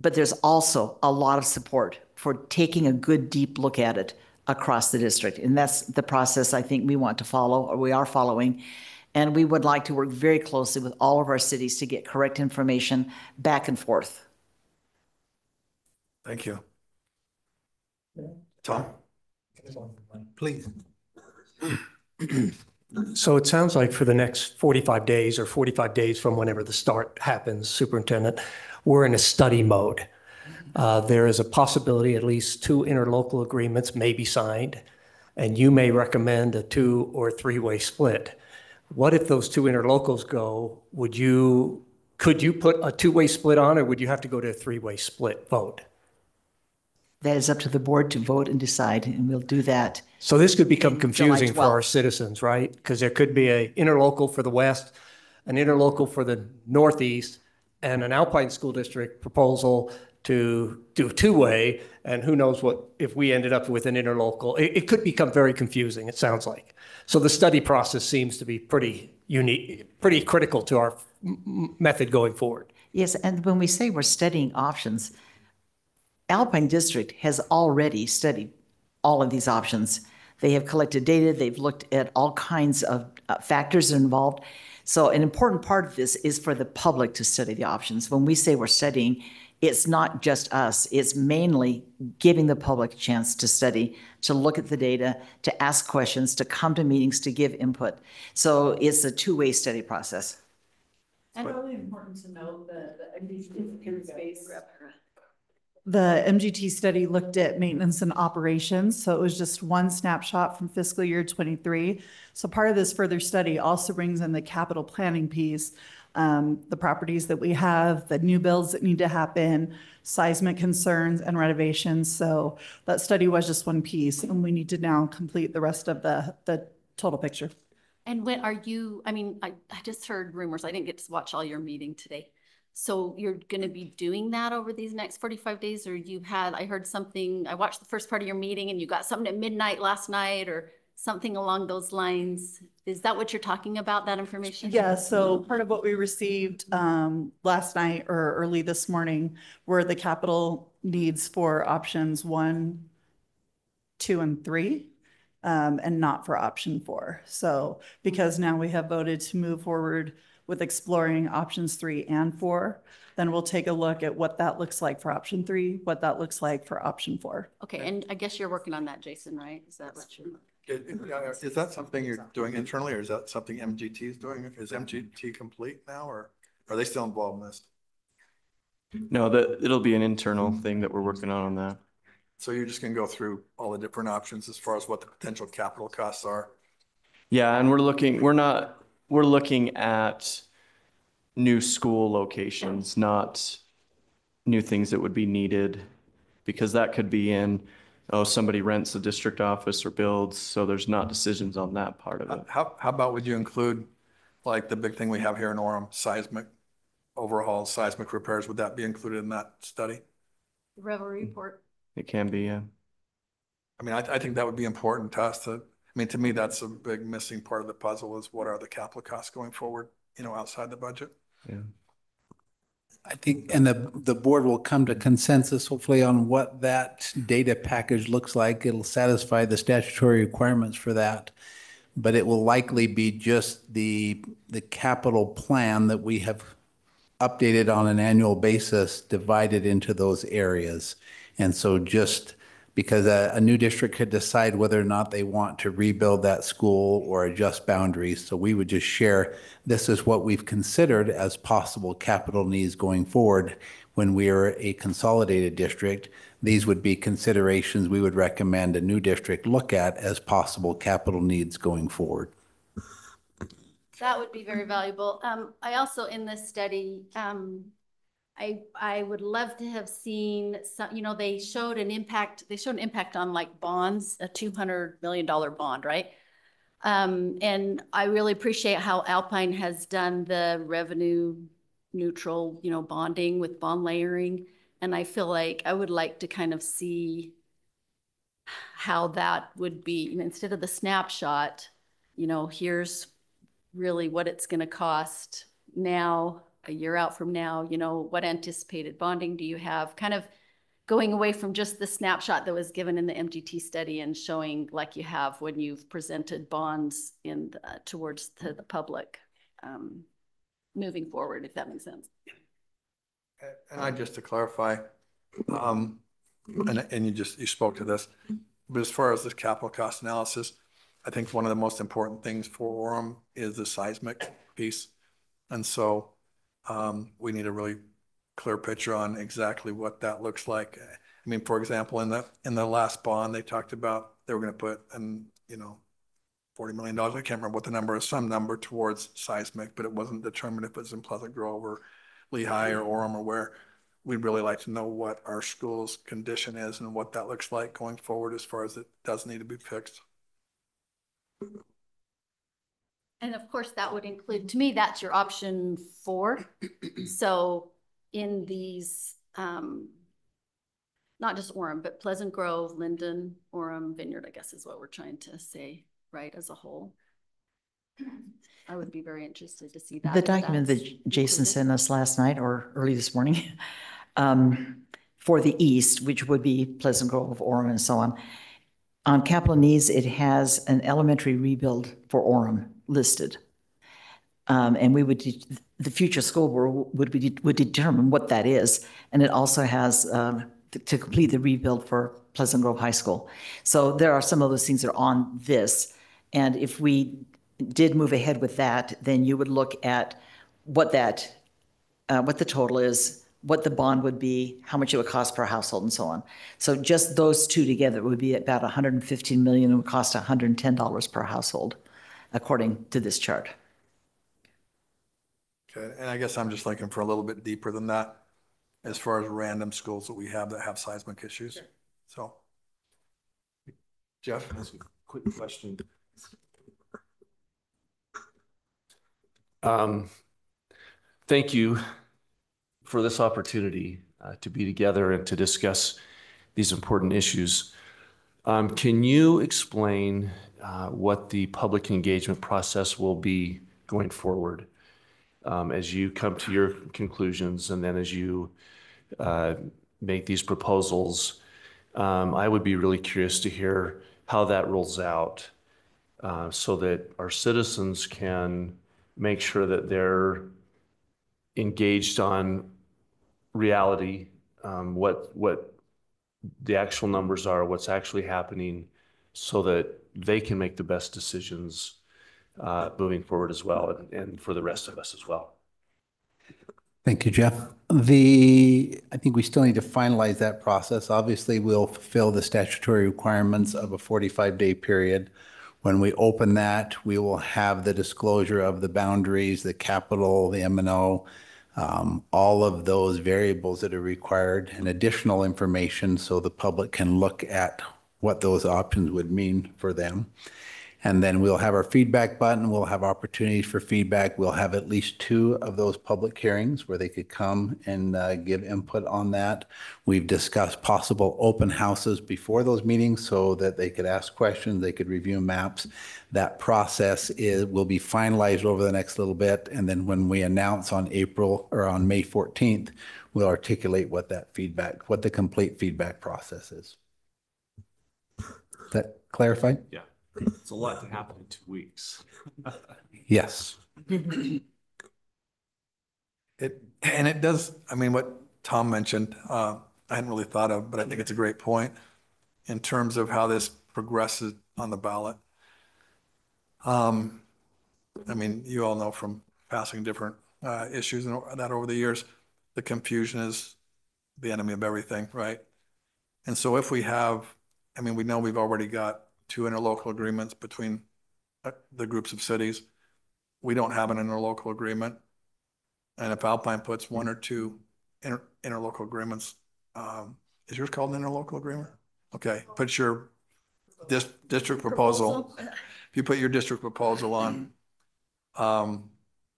but there's also a lot of support for taking a good, deep look at it across the district. And that's the process I think we want to follow, or we are following. And we would like to work very closely with all of our cities to get correct information back and forth. Thank you. Tom? Please. So it sounds like for the next 45 days or 45 days from whenever the start happens, Superintendent, we're in a study mode. Uh, There is a possibility at least two interlocal agreements may be signed, and you may recommend a two or three-way split. What if those two interlocals go? Would you, could you put a two-way split on, or would you have to go to a three-way split vote? That is up to the board to vote and decide, and we'll do that. So this could become confusing for our citizens, right? Because there could be a interlocal for the west, an interlocal for the northeast, and an Alpine School District proposal to do two-way, and who knows what, if we ended up with an interlocal. It, it could become very confusing, it sounds like. So the study process seems to be pretty unique, pretty critical to our method going forward. Yes, and when we say we're studying options, Alpine District has already studied all of these options. They have collected data, they've looked at all kinds of uh, factors involved. So an important part of this is for the public to study the options. When we say we're studying, it's not just us, it's mainly giving the public a chance to study, to look at the data, to ask questions, to come to meetings, to give input. So it's a two-way study process. And really important to note that the MGT space. The MGT study looked at maintenance and operations, so it was just one snapshot from fiscal year twenty-three. So part of this further study also brings in the capital planning piece, um, the properties that we have, the new builds that need to happen, seismic concerns and renovations. So that study was just one piece, and we need to now complete the rest of the, the total picture. And when are you, I mean, I, I just heard rumors. I didn't get to watch all your meeting today. So you're gonna be doing that over these next forty-five days, or you had, I heard something, I watched the first part of your meeting and you got something at midnight last night or something along those lines. Is that what you're talking about, that information? Yeah, so part of what we received um last night or early this morning were the capital needs for options one, two, and three, um, and not for option four. So because now we have voted to move forward with exploring options three and four, then we'll take a look at what that looks like for option three, what that looks like for option four. Okay, and I guess you're working on that, Jason, right? Is that what you're? Is- Is is that something you're doing internally or is that something MGT is doing? Is MGT complete now or are they still involved in this? No, that, it'll be an internal thing that we're working on on that. So you're just gonna go through all the different options as far as what the potential capital costs are? Yeah, and we're looking, we're not, we're looking at new school locations, not new things that would be needed. Because that could be in, oh, somebody rents a district office or builds, so there's not decisions on that part of it. How, how about would you include like the big thing we have here in Orem, seismic overhauls, seismic repairs? Would that be included in that study? Revel report. It can be, yeah. I mean, I, I think that would be important to us to, I mean, to me, that's a big missing part of the puzzle is what are the capital costs going forward, you know, outside the budget? Yeah. I think, and the, the board will come to consensus hopefully on what that data package looks like. It'll satisfy the statutory requirements for that. But it will likely be just the, the capital plan that we have updated on an annual basis, divided into those areas. And so just because a, a new district could decide whether or not they want to rebuild that school or adjust boundaries. So we would just share, this is what we've considered as possible capital needs going forward. When we are a consolidated district, these would be considerations we would recommend a new district look at as possible capital needs going forward. That would be very valuable. Um, I also, in this study, um, I, I would love to have seen some, you know, they showed an impact, they showed an impact on like bonds, a two hundred million dollar bond, right? Um, and I really appreciate how Alpine has done the revenue neutral, you know, bonding with bond layering. And I feel like I would like to kind of see how that would be, you know, instead of the snapshot, you know, here's really what it's going to cost now, a year out from now, you know, what anticipated bonding do you have? Kind of going away from just the snapshot that was given in the MGT study and showing like you have when you've presented bonds in, the- towards to the public, um, moving forward, if that makes sense. And I, just to clarify, um, and, and you just, you spoke to this, but as far as this capital cost analysis, I think one of the most important things for Orem is the seismic piece. And so, Um, we need a really clear picture on exactly what that looks like. I mean, for example, in the, in the last bond, they talked about, they were gonna put, and, you know, forty million dollars, I can't remember what the number is, some number towards seismic, but it wasn't determined if it was in Pleasant Grove or Lehi or Orem or where. We'd really like to know what our school's condition is and what that looks like going forward as far as it does need to be fixed. And of course, that would include, to me, that's your option four. So in these, um, not just Orem, but Pleasant Grove, Lindon, Orem, Vineyard, I guess is what we're trying to say, right, as a whole. I would be very interested to see that. The document that Jason sent us last night or early this morning, um, for the east, which would be Pleasant Grove, Orem, and so on. On capital needs, it has an elementary rebuild for Orem listed. Um, and we would, the future school board would be, would determine what that is. And it also has, um, to- to complete the rebuild for Pleasant Grove High School. So there are some of those things that are on this. And if we did move ahead with that, then you would look at what that, uh, what the total is, what the bond would be, how much it would cost per household and so on. So just those two together would be about 115 million and would cost $110 per household, according to this chart. Okay, and I guess I'm just looking for a little bit deeper than that as far as random schools that we have that have seismic issues. So. Jeff? That's a quick question. Um, thank you for this opportunity uh, to be together and to discuss these important issues. Um, can you explain uh, what the public engagement process will be going forward um, as you come to your conclusions and then as you uh, make these proposals? Um, I would be really curious to hear how that rolls out uh, so that our citizens can make sure that they're engaged on reality, um, what, what the actual numbers are, what's actually happening, so that they can make the best decisions uh, moving forward as well, and, and for the rest of us as well. Thank you, Jeff. The, I think we still need to finalize that process. Obviously, we'll fulfill the statutory requirements of a 45-day period. When we open that, we will have the disclosure of the boundaries, the capital, the M and O, um, all of those variables that are required and additional information so the public can look at what those options would mean for them. And then we'll have our feedback button. We'll have opportunities for feedback. We'll have at least two of those public hearings where they could come and uh, give input on that. We've discussed possible open houses before those meetings so that they could ask questions, they could review maps. That process is, will be finalized over the next little bit. And then when we announce on April or on May 14th, we'll articulate what that feedback, what the complete feedback process is. That clarify? Yeah, it's a lot to happen in two weeks. Yes. It, and it does, I mean, what Tom mentioned, uh, I hadn't really thought of, but I think it's a great point in terms of how this progresses on the ballot. Um, I mean, you all know from passing different, uh, issues and that over the years, the confusion is the enemy of everything, right? And so if we have, I mean, we know we've already got two interlocal agreements between uh, the groups of cities. We don't have an interlocal agreement. And if Alpine puts one or two inter, interlocal agreements, um, is yours called an interlocal agreement? Okay, put your dis, district proposal. If you put your district proposal on, um,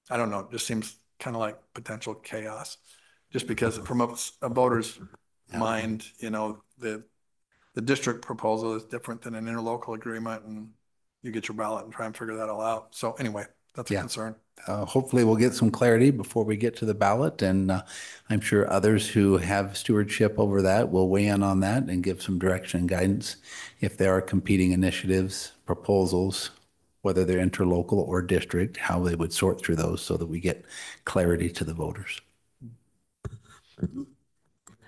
I don't know, it just seems kind of like potential chaos. Just because from a, a voter's mind, you know, the, the district proposal is different than an interlocal agreement and you get your ballot and try and figure that all out. So anyway, that's a Yeah. concern. Uh, hopefully we'll get some clarity before we get to the ballot and uh, I'm sure others who have stewardship over that will weigh in on that and give some direction and guidance if there are competing initiatives, proposals, whether they're interlocal or district, how they would sort through those so that we get clarity to the voters.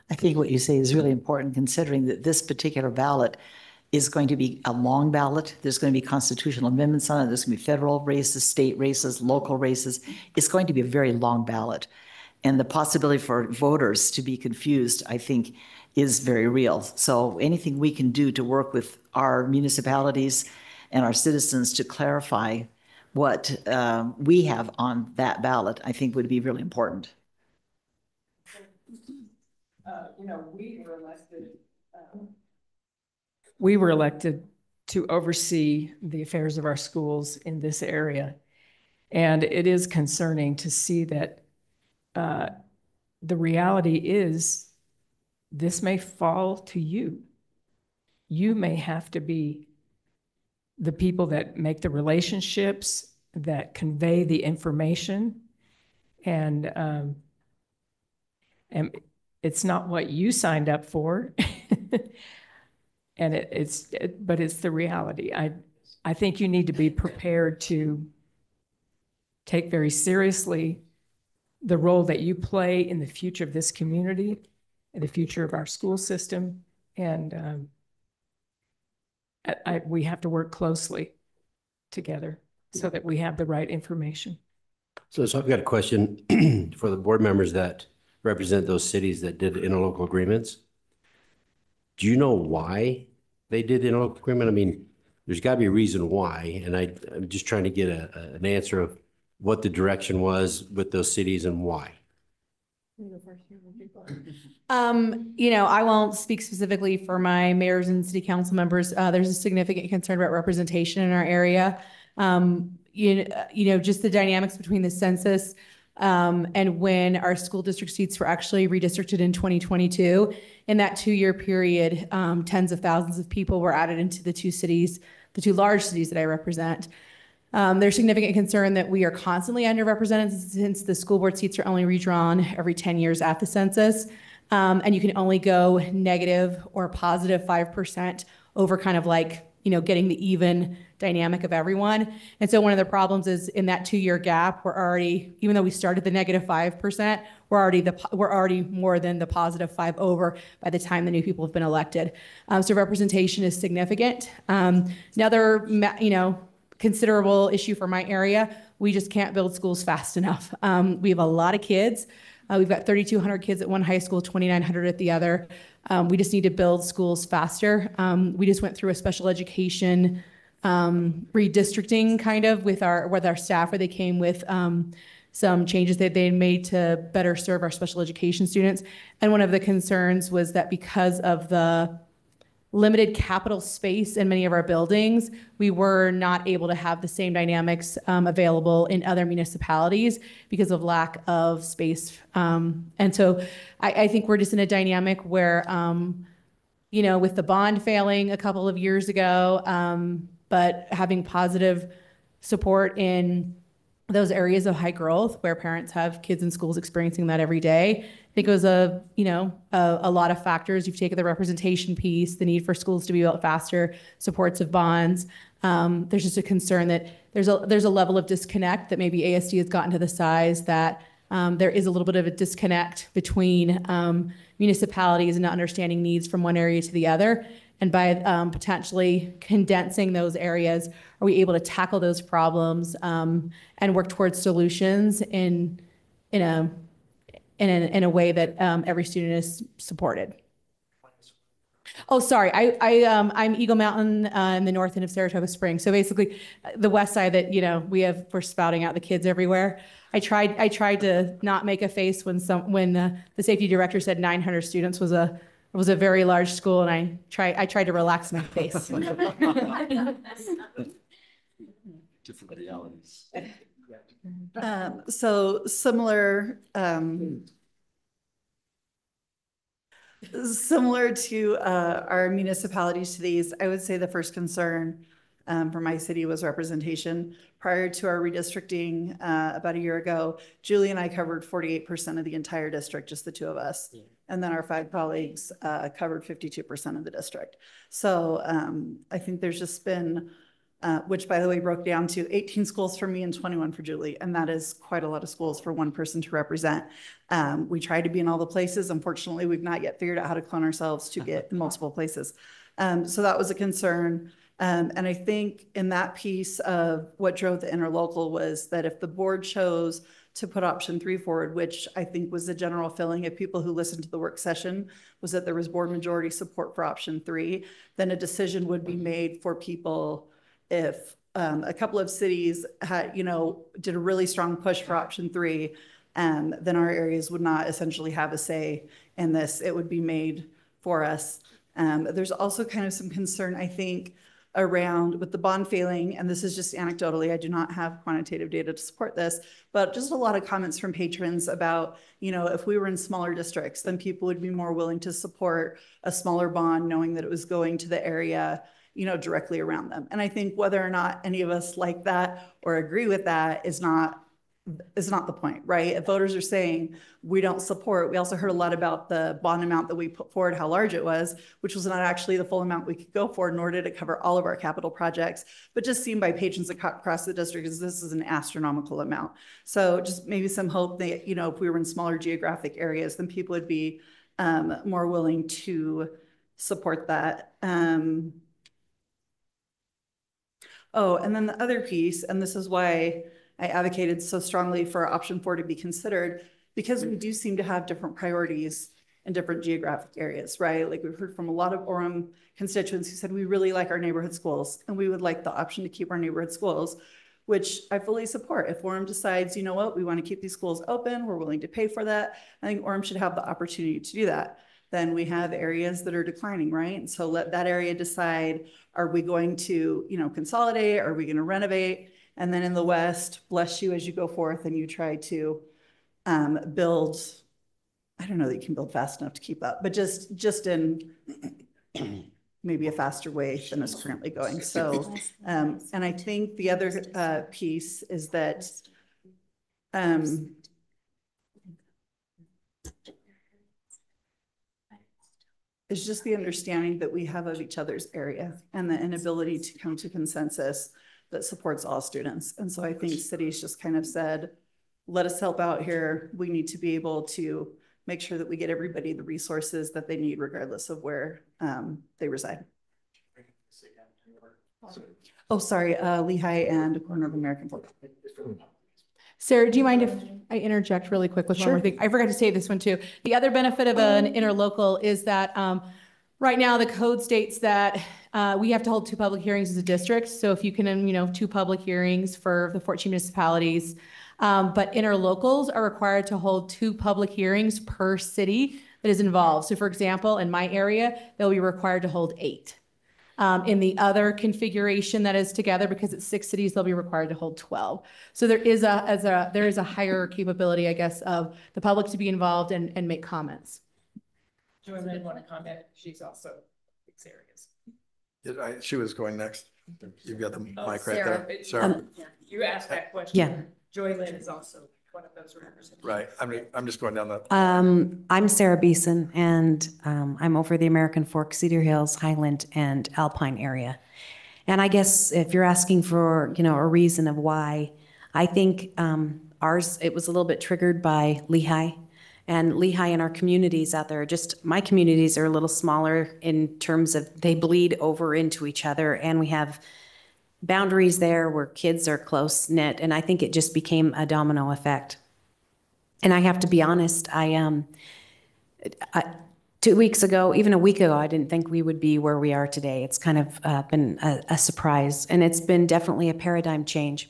I think what you say is really important considering that this particular ballot is going to be a long ballot. There's going to be constitutional amendments on it. There's going to be federal races, state races, local races. It's going to be a very long ballot. And the possibility for voters to be confused, I think, is very real. So anything we can do to work with our municipalities and our citizens to clarify what uh, we have on that ballot, I think would be really important. Uh, you know, we were elected, um, we were elected to oversee the affairs of our schools in this area. And it is concerning to see that uh, the reality is this may fall to you. You may have to be the people that make the relationships, that convey the information. And, um, and it's not what you signed up for. and it, it's, it, but it's the reality. I, I think you need to be prepared to take very seriously the role that you play in the future of this community, in the future of our school system, and um, I, we have to work closely together so that we have the right information. So, so I've got a question for the board members that represent those cities that did interlocal agreements. Do you know why they did interlocal agreement? I mean, there's got to be a reason why, and I, I'm just trying to get a, a- an answer of what the direction was with those cities and why. Um, you know, I won't speak specifically for my mayors and city council members. Uh, there's a significant concern about representation in our area. Um, you you know, just the dynamics between the census um, and when our school district seats were actually redistricted in 2022. In that two-year period, um, tens of thousands of people were added into the two cities, the two large cities that I represent. Um, there's significant concern that we are constantly underrepresented since the school board seats are only redrawn every 10 years at the census. Um, and you can only go negative or positive 5% over kind of like, you know, getting the even dynamic of everyone. And so one of the problems is in that two-year gap, we're already, even though we started the negative 5%, we're already the, we're already more than the positive five over by the time the new people have been elected. Um, so representation is significant. Um, another, you know, considerable issue for my area. We just can't build schools fast enough. Um, we have a lot of kids. Uh, we've got 3,200 kids at one high school, 2,900 at the other. Um, we just need to build schools faster. Um, we just went through a special education um, redistricting kind of with our with our staff, where they came with um, some changes that they made to better serve our special education students. And one of the concerns was that because of the limited capital space in many of our buildings, we were not able to have the same dynamics um, available in other municipalities because of lack of space. Um, and so I, I think we're just in a dynamic where, um, you know, with the bond failing a couple of years ago, um, but having positive support in those areas of high growth where parents have kids in schools experiencing that every day. I think it was a, you know, a, a lot of factors. You've taken the representation piece, the need for schools to be built faster, supports of bonds. Um, there's just a concern that there's a there's a level of disconnect that maybe ASD has gotten to the size that um, there is a little bit of a disconnect between um, municipalities and not understanding needs from one area to the other. And by um, potentially condensing those areas, are we able to tackle those problems um, and work towards solutions in in a in a, in a way that um, every student is supported? Oh, sorry. I, I, um, I'm Eagle Mountain uh, in the north end of Saratoga Springs. So basically, uh, the west side that you know we have we're spouting out the kids everywhere. I tried I tried to not make a face when some when uh, the safety director said 900 students was a was a very large school, and I try I tried to relax my face. Different realities. Um, so similar, um, similar to, uh, our municipalities to these, I would say the first concern, um, for my city was representation. Prior to our redistricting, uh, about a year ago, Julie and I covered forty-eight percent of the entire district, just the two of us. And then our five colleagues, uh, covered fifty-two percent of the district. So, um, I think there's just been, uh, which by the way broke down to 18 schools for me and 21 for Julie. And that is quite a lot of schools for one person to represent. Um, we try to be in all the places. Unfortunately, we've not yet figured out how to clone ourselves to get in multiple places. Um, so that was a concern. Um, and I think in that piece of what drove the interlocal was that if the board chose to put option three forward, which I think was the general feeling of people who listened to the work session, was that there was board majority support for option three, then a decision would be made for people if um, a couple of cities had, you know, did a really strong push for option three, um, then our areas would not essentially have a say in this. It would be made for us. Um, there's also kind of some concern, I think, around with the bond failing, and this is just anecdotally, I do not have quantitative data to support this, but just a lot of comments from patrons about, you know, if we were in smaller districts, then people would be more willing to support a smaller bond, knowing that it was going to the area you know, directly around them. And I think whether or not any of us like that or agree with that is not is not the point, right? If voters are saying we don't support, we also heard a lot about the bond amount that we put forward, how large it was, which was not actually the full amount we could go for, nor did it cover all of our capital projects, but just seen by patrons across the district is this is an astronomical amount. So just maybe some hope that, you know, if we were in smaller geographic areas, then people would be um, more willing to support that. Um, Oh, and then the other piece, and this is why I advocated so strongly for option four to be considered, because we do seem to have different priorities in different geographic areas, right? Like we've heard from a lot of Orem constituents who said, we really like our neighborhood schools and we would like the option to keep our neighborhood schools, which I fully support. If Orem decides, you know what, we want to keep these schools open, we're willing to pay for that, I think Orem should have the opportunity to do that then we have areas that are declining, right? And so let that area decide, are we going to, you know, consolidate? Are we going to renovate? And then in the west, bless you as you go forth and you try to um, build, I don't know that you can build fast enough to keep up, but just, just in maybe a faster way than is currently going. So, um, and I think the other uh, piece is that um, is just the understanding that we have of each other's area and the inability to come to consensus that supports all students. And so I think cities just kind of said, let us help out here. We need to be able to make sure that we get everybody the resources that they need regardless of where um, they reside. Oh, sorry, uh, Lehi and Corner of American Fork. Sarah, do you mind if I interject really quick with one more thing? I forgot to say this one too. The other benefit of an interlocal is that um, right now the code states that uh, we have to hold two public hearings as a district. So if you can, um, you know, two public hearings for the 14 municipalities. Um, But interlocals are required to hold two public hearings per city that is involved. So for example, in my area, they'll be required to hold eight. Um, in the other configuration that is together, because it's six cities, they'll be required to hold twelve. So there is a, as a, there is a higher capability, I guess, of the public to be involved and, and make comments. Joy Lynn want to comment. She's also these areas. Yeah, I- She was going next. You've got the mic Oh, right Sarah, there. Sarah, um, You asked that question. Yeah. Joy Lynn is also one of those representatives. right. I'm, I'm just going down the, Um, I'm Sarah Beeson and, um, I'm over the American Fork, Cedar Hills, Highland and Alpine area. And I guess if you're asking for, you know, a reason of why, I think, um, ours, it was a little bit triggered by Lehi. And Lehi and our communities out there, just, my communities are a little smaller in terms of they bleed over into each other and we have boundaries there where kids are close knit. And I think it just became a domino effect. And I have to be honest, I, um, two weeks ago, even a week ago, I didn't think we would be where we are today. It's kind of uh, been a, a surprise, and it's been definitely a paradigm change.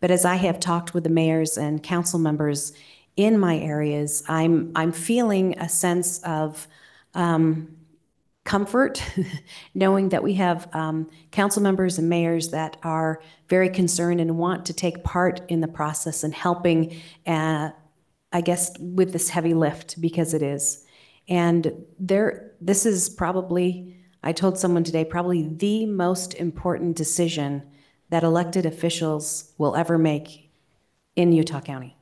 But as I have talked with the mayors and council members in my areas, I'm I'm feeling a sense of um, comfort, knowing that we have um, council members and mayors that are very concerned and want to take part in the process and helping. Uh, I guess, with this heavy lift because it is. And there, this is probably, I told someone today, probably the most important decision that elected officials will ever make in Utah County.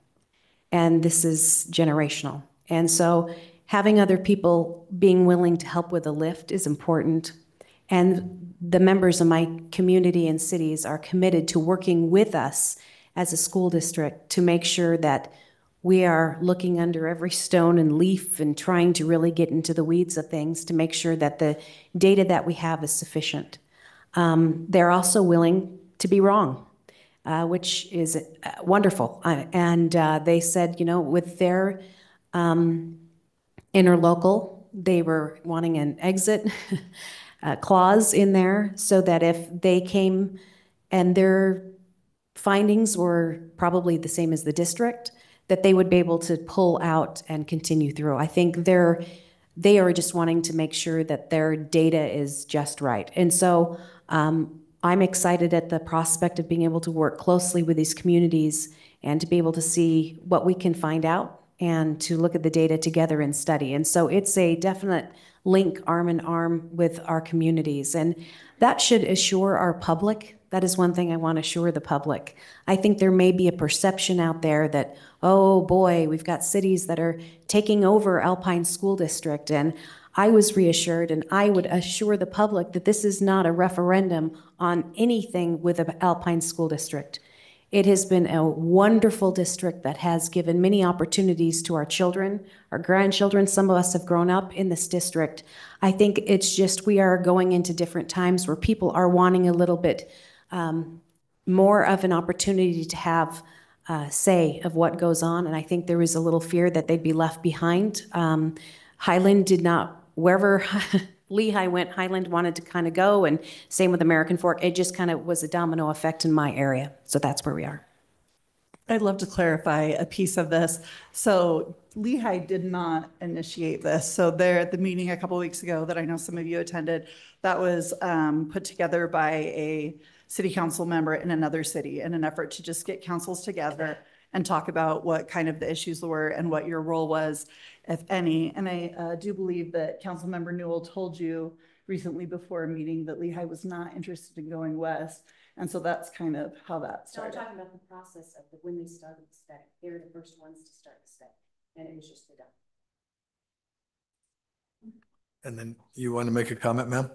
And this is generational. And so having other people being willing to help with a lift is important. And the members of my community and cities are committed to working with us as a school district to make sure that we are looking under every stone and leaf and trying to really get into the weeds of things to make sure that the data that we have is sufficient. Um, they're also willing to be wrong, uh, which is uh, wonderful. Uh, and uh, they said, you know, with their um, interlocal, they were wanting an exit uh, clause in there so that if they came and their findings were probably the same as the district, that they would be able to pull out and continue through. I think they're, they are just wanting to make sure that their data is just right. And so um, I'm excited at the prospect of being able to work closely with these communities and to be able to see what we can find out and to look at the data together and study. And so it's a definite link arm in arm with our communities. And that should assure our public. That is one thing I want to assure the public. I think there may be a perception out there that, oh boy, we've got cities that are taking over Alpine School District. And I was reassured, and I would assure the public that this is not a referendum on anything with the Alpine School District. It has been a wonderful district that has given many opportunities to our children, our grandchildren. Some of us have grown up in this district. I think it's just we are going into different times where people are wanting a little bit um, more of an opportunity to have uh, say of what goes on. And I think there was a little fear that they'd be left behind. Um, Highland did not, wherever Lehi went, Highland wanted to kind of go, and same with American Fork. It just kind of was a domino effect in my area. So that's where we are. I'd love to clarify a piece of this. So Lehi did not initiate this. So there at the meeting a couple weeks ago that I know some of you attended, that was um, put together by a city council member in another city in an effort to just get councils together and talk about what kind of the issues were and what your role was, if any. And I uh, do believe that Councilmember Newell told you recently before a meeting that Lehi was not interested in going west. And so that's kind of how that So I'm talking about the process of the, when they started the study. They were the first ones to start the study, and it was just the done. And then you want to make a comment, ma'am?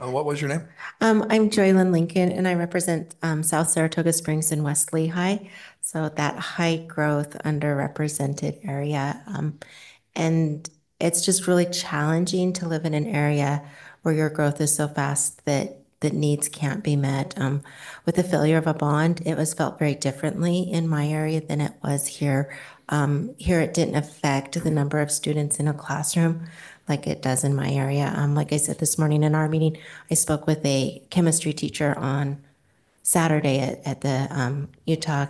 Uh, what was your name? Um, I'm Joylyn Lincoln and I represent, um, South Saratoga Springs and West Lehi. So that high growth, underrepresented area. Um, and it's just really challenging to live in an area where your growth is so fast that, that needs can't be met. Um, with the failure of a bond, it was felt very differently in my area than it was here. Um, here it didn't affect the number of students in a classroom like it does in my area. Um, like I said this morning in our meeting, I spoke with a chemistry teacher on Saturday at, at the um, Utah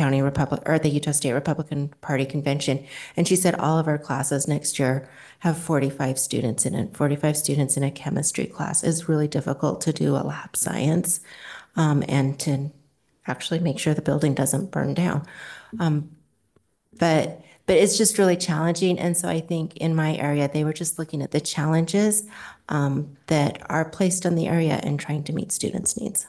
County Republic or the Utah State Republican Party convention, and she said all of our classes next year have 45 students in it. 45 students in a chemistry class is really difficult to do a lab science um, and to actually make sure the building doesn't burn down. Um, but but it's just really challenging. And so I think in my area, they were just looking at the challenges um, that are placed on the area and trying to meet students' needs.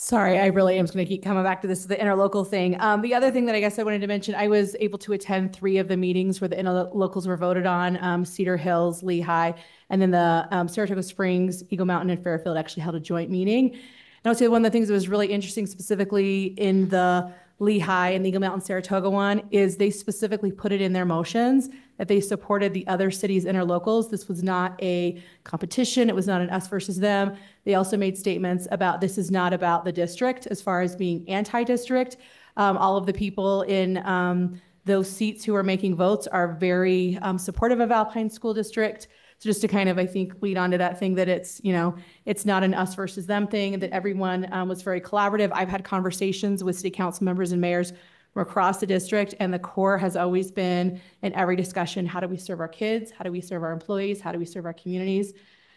Sorry, I really am just going to keep coming back to this, the interlocal thing. Um, the other thing that I guess I wanted to mention, I was able to attend three of the meetings where the interlocals were voted on, um, Cedar Hills, Lehi, and then the um, Saratoga Springs, Eagle Mountain, and Fairfield actually held a joint meeting. And I would say one of the things that was really interesting specifically in the Lehi and the Eagle Mountain Saratoga one is they specifically put it in their motions that they supported the other cities' interlocals. This was not a competition. It was not an us versus them. They also made statements about this is not about the district as far as being anti-district. Um, all of the people in um, those seats who are making votes are very um, supportive of Alpine School District. So just to kind of, I think, lead on to that thing that it's, you know, it's not an us versus them thing, that everyone um, was very collaborative. I've had conversations with city council members and mayors from across the district, and the core has always been in every discussion, how do we serve our kids? How do we serve our employees? How do we serve our communities?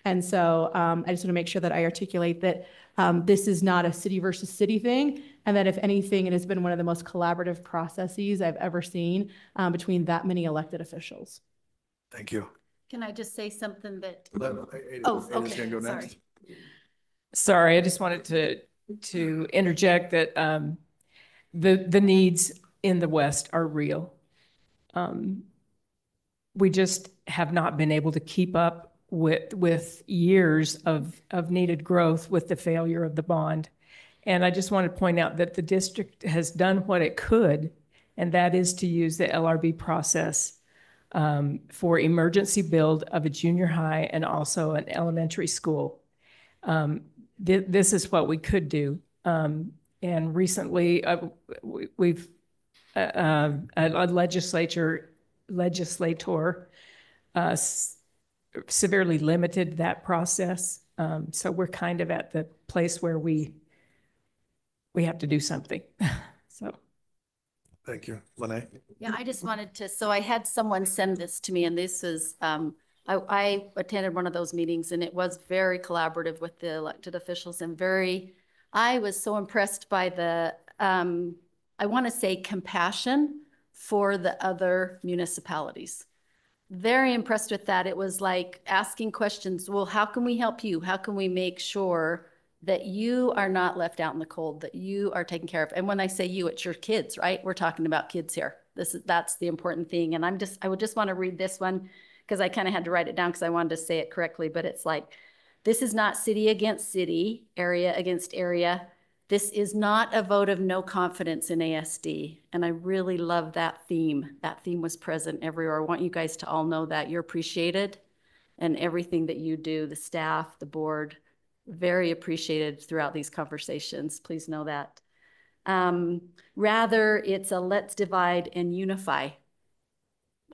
And so um, I just want to make sure that I articulate that um, this is not a city versus city thing, and that if anything, it has been one of the most collaborative processes I've ever seen um, between that many elected officials. Thank you. Can I just say something that? Oh, okay, gonna sorry. Sorry, I just wanted to, to interject that um, the, the needs in the West are real. Um, We just have not been able to keep up with, with years of, of needed growth with the failure of the bond. And I just want to point out that the district has done what it could, and that is to use the LRB process um, for emergency build of a junior high and also an elementary school. Um, thi- this is what we could do. Um, and recently, uh, we, we've, uh, a a legislature, legislator, uh, s- severely limited that process. Um, so we're kind of at the place where we, we have to do something. Thank you. Lene? Yeah, I just wanted to, so I had someone send this to me and this is, um, I, I attended one of those meetings and it was very collaborative with the elected officials and very, I was so impressed by the, um, I want to say compassion for the other municipalities. Very impressed with that. It was like asking questions, well, how can we help you? How can we make sure that you are not left out in the cold, that you are taken care of. And when I say you, it's your kids, right? We're talking about kids here. This is, that's the important thing. And I'm just, I would just want to read this one because I kind of had to write it down because I wanted to say it correctly, but it's like, this is not city against city, area against area. This is not a vote of no confidence in ASD. And I really love that theme. That theme was present everywhere. I want you guys to all know that you're appreciated and everything that you do, the staff, the board, very appreciated throughout these conversations. Please know that. Um, rather, it's a let's divide and unify.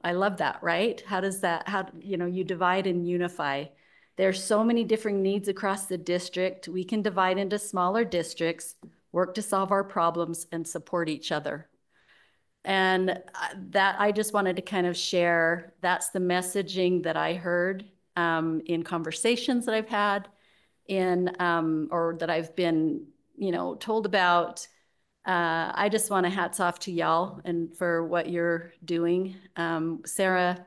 I love that, right? How does that, how, you know, you divide and unify. There's so many different needs across the district. We can divide into smaller districts, work to solve our problems and support each other. And uh, that, I just wanted to kind of share, that's the messaging that I heard um, in conversations that I've had in, um, or that I've been, you know, told about. Uh, I just want to hats off to y'all and for what you're doing. Um, Sarah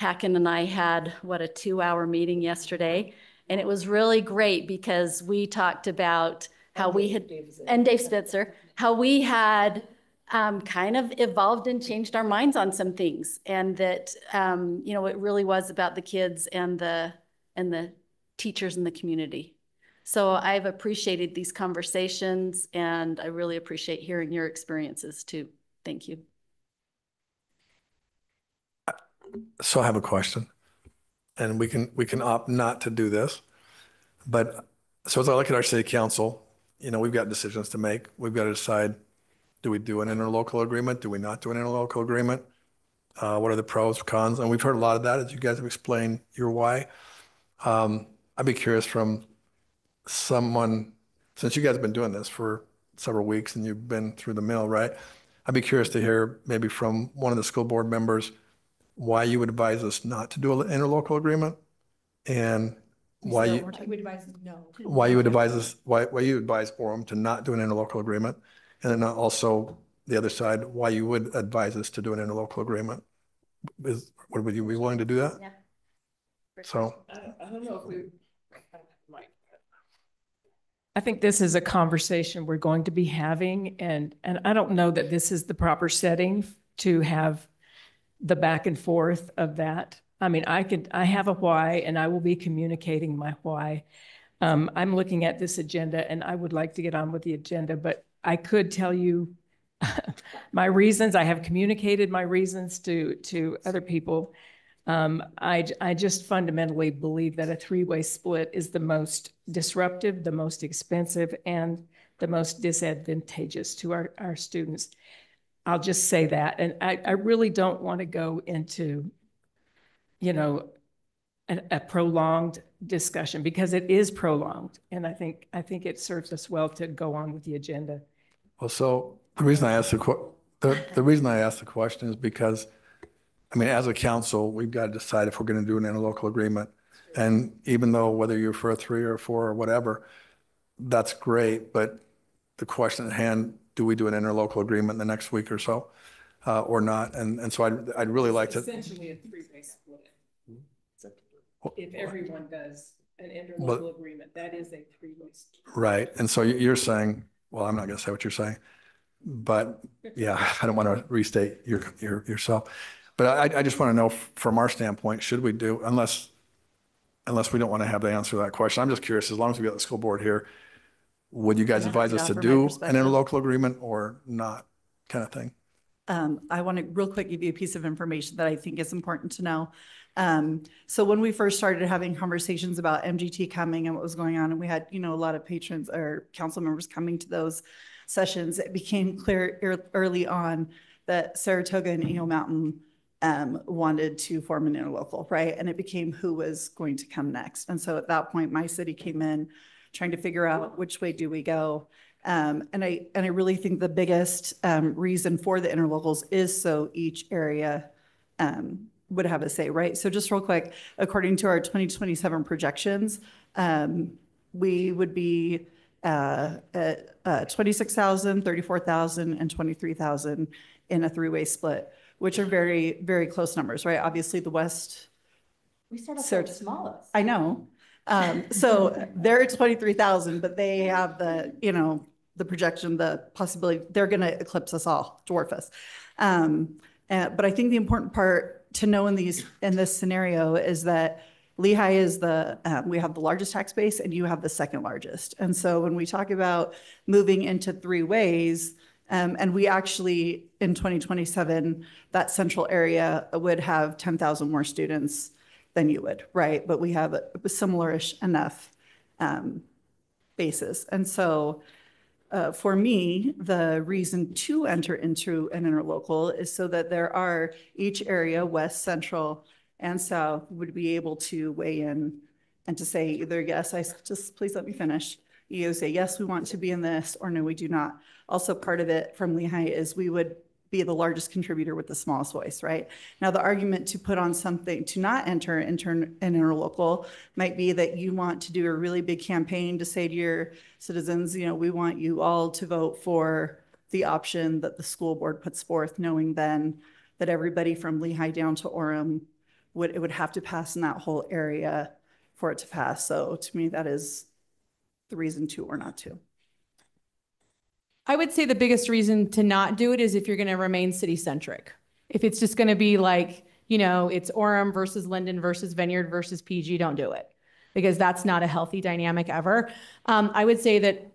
Hacken and I had, what, a two-hour meeting yesterday. And it was really great because we talked about how we had, and Dave Spitzer, how we had um, kind of evolved and changed our minds on some things. And that, um, you know, it really was about the kids and the, and the teachers in the community. So I've appreciated these conversations and I really appreciate hearing your experiences too. Thank you. So I have a question. And we can, we can opt not to do this. But so as I look at our city council, you know, we've got decisions to make. We've got to decide, do we do an interlocal agreement? Do we not do an interlocal agreement? Uh, what are the pros, cons? And we've heard a lot of that as you guys have explained your why. Um, I'd be curious from someone, since you guys have been doing this for several weeks and you've been through the mill, right? I'd be curious to hear maybe from one of the school board members why you would advise us not to do an interlocal agreement and why you, I would advise no. why you would advise us, why, why you advise Orem to not do an interlocal agreement? And then also the other side, why you would advise us to do an interlocal agreement? Is, would you be willing to do that? Yeah. So, I don't know if we. I think this is a conversation we're going to be having and, and I don't know that this is the proper setting to have the back and forth of that. I mean, I could, I have a why and I will be communicating my why. Um, I'm looking at this agenda and I would like to get on with the agenda, but I could tell you my reasons. I have communicated my reasons to, to other people. Um, I, I just fundamentally believe that a three-way split is the most disruptive, the most expensive, and the most disadvantageous to our, our students. I'll just say that. And I, I really don't want to go into, you know, a, a prolonged discussion because it is prolonged. And I think, I think it serves us well to go on with the agenda. well, so the reason I asked the, the, the reason I asked the question is because, I mean, as a council, we've got to decide if we're going to do an interlocal agreement. And even though whether you're for a three or a four or whatever, that's great, but the question at hand, do we do an interlocal agreement in the next week or so? Uh, or not? And, and so I'd, I'd really like to, Essentially a three-way split. If everyone does an But- interlocal agreement, that is a three-way. split. right. And so you- you're saying, well, I'm not going to say what you're saying. But yeah, I don't want to restate your, your, yourself. But I, I just want to know from our standpoint, should we do, unless, unless we don't want to have the answer to that question. I'm just curious, as long as we got the school board here, would you guys Yeah, advise us yeah, to from my do an perspective. interlocal agreement or not, kind of thing? Um, I want to real quick give you a piece of information that I think is important to know. Um, so when we first started having conversations about MGT coming and what was going on, and we had, you know, a lot of patrons or council members coming to those sessions, it became clear ear- early on that Saratoga and Eagle Mountain um, wanted to form an interlocal, right? And it became who was going to come next. And so at that point, my city came in trying to figure out which way do we go. Um, and I, and I really think the biggest, um, reason for the interlocals is so each area, um, would have a say, right? So just real quick, according to our 2027 projections, um, we would be, uh, at, uh, 26,000, 34,000, and 23,000 in a three-way split, which are very, very close numbers, right? Obviously, the West We start off with the smallest. I know. Um, so they're at twenty-three thousand, but they have the, you know, the projection, the possibility, they're gonna eclipse us all, dwarf us. Um, uh, but I think the important part to know in these, in this scenario is that Lehi is the, uh, we have the largest tax base and you have the second largest. And so when we talk about moving into three ways, um, and we actually, in 2027, that central area would have 10,000 more students than you would, right? But we have a a similar-ish enough um, basis. And so uh, for me, the reason to enter into an interlocal is so that there are, each area, west, central, and south, would be able to weigh in and to say either, yes, I just please let me finish. You say, yes, we want to be in this, or no, we do not. Also, part of it from Lehi is we would be the largest contributor with the smallest voice, right? Now, the argument to put on something, to not enter intern, an interlocal might be that you want to do a really big campaign to say to your citizens, you know, we want you all to vote for the option that the school board puts forth, knowing then that everybody from Lehi down to Orem would, it would have to pass in that whole area for it to pass. So to me, that is the reason to or not to. I would say the biggest reason to not do it is if you're going to remain city centric. If it's just going to be like, you know, it's Orem versus Lindon versus Vineyard versus PG, don't do it because that's not a healthy dynamic ever. Um, I would say that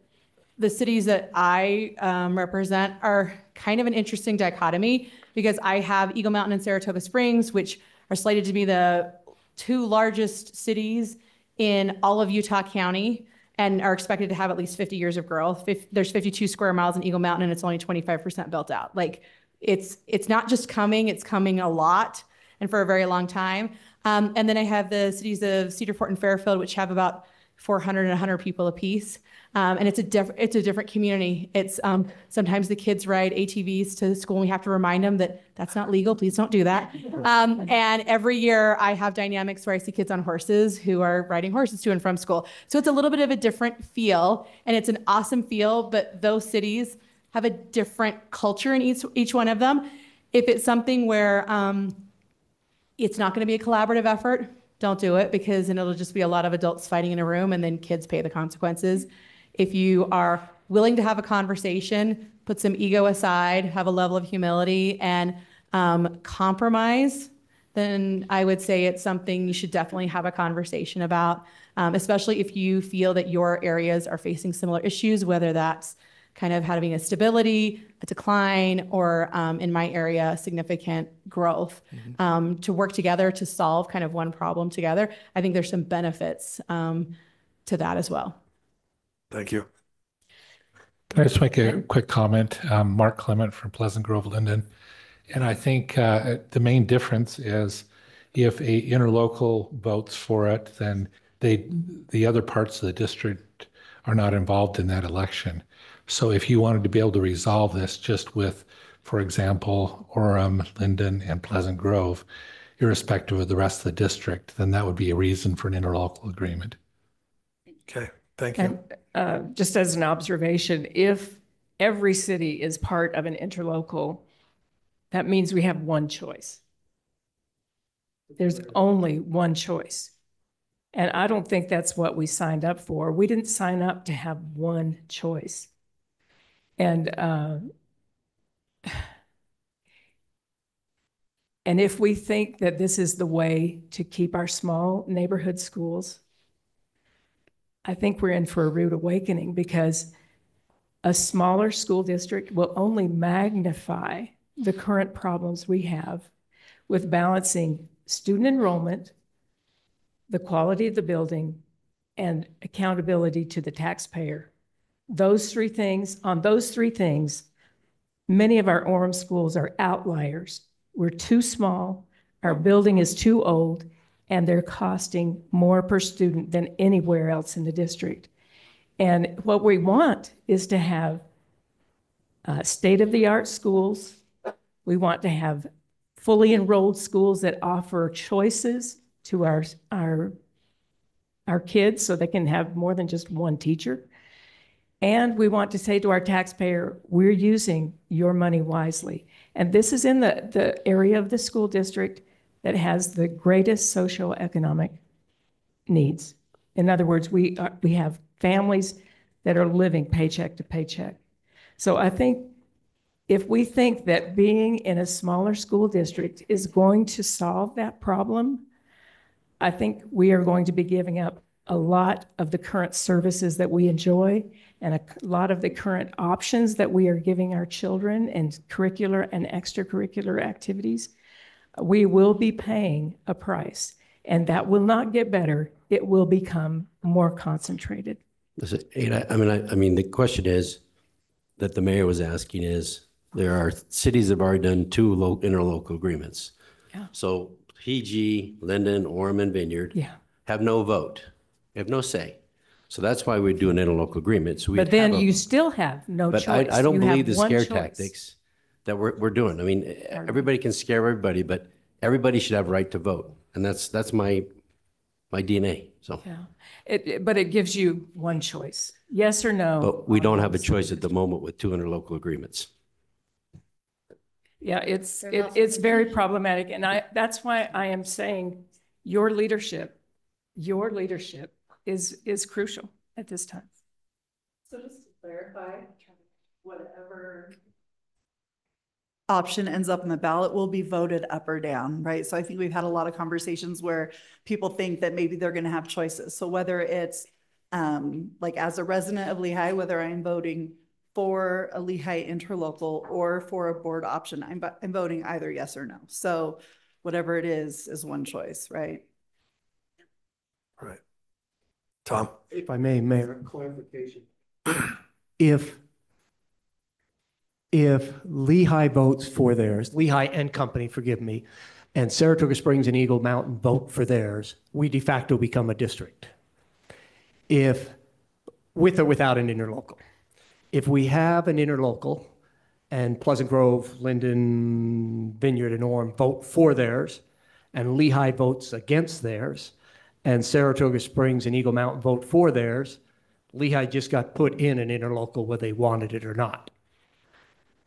the cities that I um, represent are kind of an interesting dichotomy because I have Eagle Mountain and Saratoga Springs, which are slated to be the two largest cities in all of Utah County and are expected to have at least 50 years of growth. There's 52 square miles in Eagle Mountain and it's only 25% built out. Like it's it's not just coming, it's coming a lot and for a very long time. Um, and then I have the cities of Cedar Fort and Fairfield, which have about 400 and 100 people apiece. Um, and it's a different it's a different community. It's um, sometimes the kids ride ATVs to school, and we have to remind them that that's not legal. Please don't do that. Um, and every year I have dynamics where I see kids on horses who are riding horses to and from school. So it's a little bit of a different feel, and it's an awesome feel. But those cities have a different culture in each each one of them. If it's something where um, it's not going to be a collaborative effort, don't do it because then it'll just be a lot of adults fighting in a room, and then kids pay the consequences. If you are willing to have a conversation, put some ego aside, have a level of humility, and um, compromise, then I would say it's something you should definitely have a conversation about, um, especially if you feel that your areas are facing similar issues, whether that's kind of having a stability, a decline, or um, in my area, significant growth. Um, to work together to solve kind of one problem together, I think there's some benefits um, to that as well. Thank you. Can I just make a quick comment? Um, Mark Clement from Pleasant Grove, Lindon. And I think uh, the main difference is if a interlocal votes for it, then they, the other parts of the district are not involved in that election. So if you wanted to be able to resolve this just with, for example, Orem, Lindon, and Pleasant Grove, irrespective of the rest of the district, then that would be a reason for an interlocal agreement. Okay, thank you. And uh, just as an observation, if every city is part of an interlocal, that means we have one choice. There's only one choice. And I don't think that's what we signed up for. We didn't sign up to have one choice. And uh, and if we think that this is the way to keep our small neighborhood schools, I think we're in for a rude awakening because a smaller school district will only magnify the mm-hmm. current problems we have with balancing student enrollment, the quality of the building, and accountability to the taxpayer. Those three things, on those three things, many of our Orem schools are outliers. We're too small, our building is too old, and they're costing more per student than anywhere else in the district. And what we want is to have uh, state-of-the-art schools. We want to have fully enrolled schools that offer choices to our, our, our kids so they can have more than just one teacher. And we want to say to our taxpayer, we're using your money wisely. And this is in the, the area of the school district that has the greatest socioeconomic needs. In other words, we, are, we have families that are living paycheck to paycheck. So I think if we think that being in a smaller school district is going to solve that problem, I think we are going to be giving up a lot of the current services that we enjoy and a lot of the current options that we are giving our children and curricular and extracurricular activities. We will be paying a price, and that will not get better. It will become more concentrated. Listen, Ada, I mean, I, I mean, the question is that the mayor was asking is, there are cities that have already done two lo- interlocal agreements. Yeah. So PG, Lindon, Orem, and Vineyard Yeah. have no vote, have no say. So that's why we do an interlocal agreement. So we But then you still have no But choice. I, I don't You have believe the one scare choice. tactics that we're, we're doing. I mean, everybody can scare everybody, but everybody should have right to vote. And that's, that's my, my DNA, so. Yeah, it, it- but it gives you one choice, yes or no. But we don't have a choice at the moment with 200 local agreements. Yeah, it's, There's it, also it's very problematic, and I, that's why I am saying your leadership, your leadership is, is crucial at this time. So just to clarify, whatever option ends up in the ballot will be voted up or down, right? So I think we've had a lot of conversations where people think that maybe they're going to have choices. So whether it's um, like as a resident of Lehi, whether I'm voting for a Lehi interlocal or for a board option, I'm, I'm voting either yes or no. So whatever it is, is one choice, right? Right. Tom? If I may, Mayor. Clarification. If, if Lehi votes for theirs, Lehi and company, forgive me, and Saratoga Springs and Eagle Mountain vote for theirs, we de facto become a district. If, with or without an interlocal. If we have an interlocal and Pleasant Grove, Lindon, Vineyard, and Orem vote for theirs, and Lehi votes against theirs, and Saratoga Springs and Eagle Mountain vote for theirs, Lehi just got put in an interlocal whether they wanted it or not.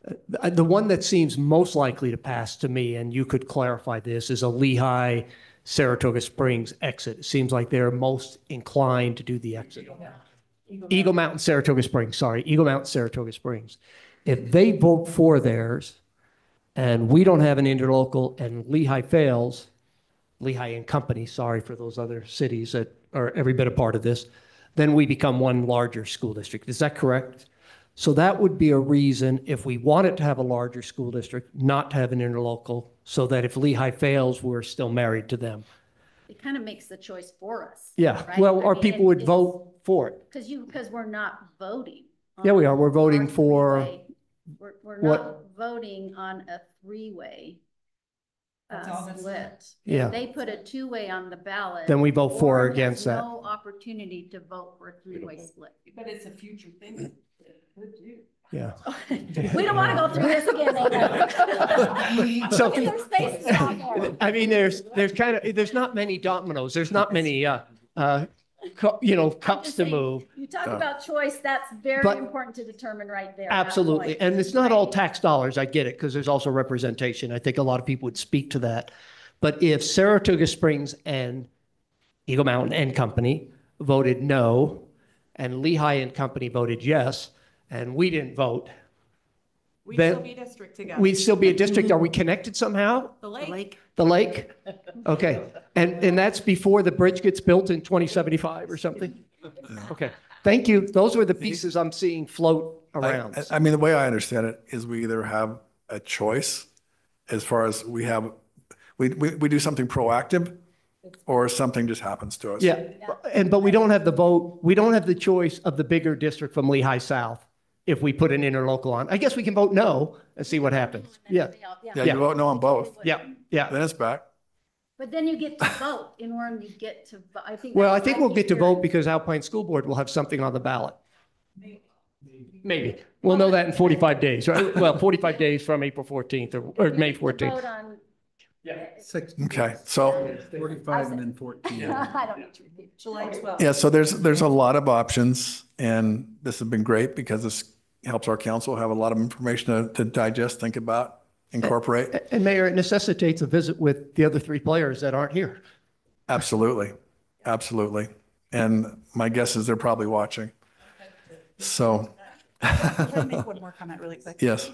Uh, The one that seems most likely to pass to me, and you could clarify this, is a Lehi Saratoga Springs exit. It seems like they're most inclined to do the exit. Eagle Mountain, Saratoga Springs, sorry, Eagle Mountain, Saratoga Springs. If they vote for theirs and we don't have an interlocal and Lehi fails, Lehi and Company, sorry for those other cities that are every bit a part of this, then we become one larger school district. Is that correct? So that would be a reason, if we wanted to have a larger school district, not to have an interlocal, so that if Lehi fails, we're still married to them. It kind of makes the choice for us. Yeah, right? well, I or mean, people it- would it's- vote for it. Cause you, cause we're not voting. Yeah, we on are. We're voting our for, three-way. We're, we're what- not voting on a three-way. That's all Uh, that's split. Yeah. If they put a two-way on the ballot. Then we vote for or Orem against that. No opportunity to vote for a three-way split. But it's a future thing. Yeah. We don't want to go through this again. So- There's spaces out there. I mean, there's, there's kind of, there's not many dominoes. There's not many, uh, uh, cu- you know, cups to saying, move. You talk about choice, that's very But- important to determine right there. Absolutely. And it's not all tax dollars. I get it, because there's also representation. I think a lot of people would speak to that. But if Saratoga Springs and Eagle Mountain and Company voted no, and Lehi and Company voted yes, and we didn't vote, We'd Then- still be a district together. we'd still be a district. Are we connected somehow? The lake. The lake? Okay. And, and that's before the bridge gets built in 2075 or something? Okay. Thank you. Those were the pieces I'm seeing float around. I, I mean, the way I understand it is we either have a choice as far as we have, we, we, we do something proactive or something just happens to us. Yeah, and, but we don't have the vote, we don't have the choice of the bigger district from Lehi South if we put an interlocal on. I guess we can vote no and see what happens. Yeah, Yeah, you vote no on both. yeah, yeah. Then it's back. But then you get to vote in order to get to, vo- I think. Well, I that's think what we'll get to hearing. vote because Alpine School Board will have something on the ballot. Maybe. We'll know that in 45 days, right? Well, 45 days from April 14th or, or May 14th. Vote on. Okay, so, Forty-five and then fourteen. I don't need to repeat. July twelfth. yeah, so there's, there's a lot of options and this has been great because this helps our council have a lot of information to, to digest, think about, incorporate. And Mayor, it necessitates a visit with the other three players that aren't here. Absolutely, absolutely. And my guess is they're probably watching. So, Can I make one more comment really quick? yes.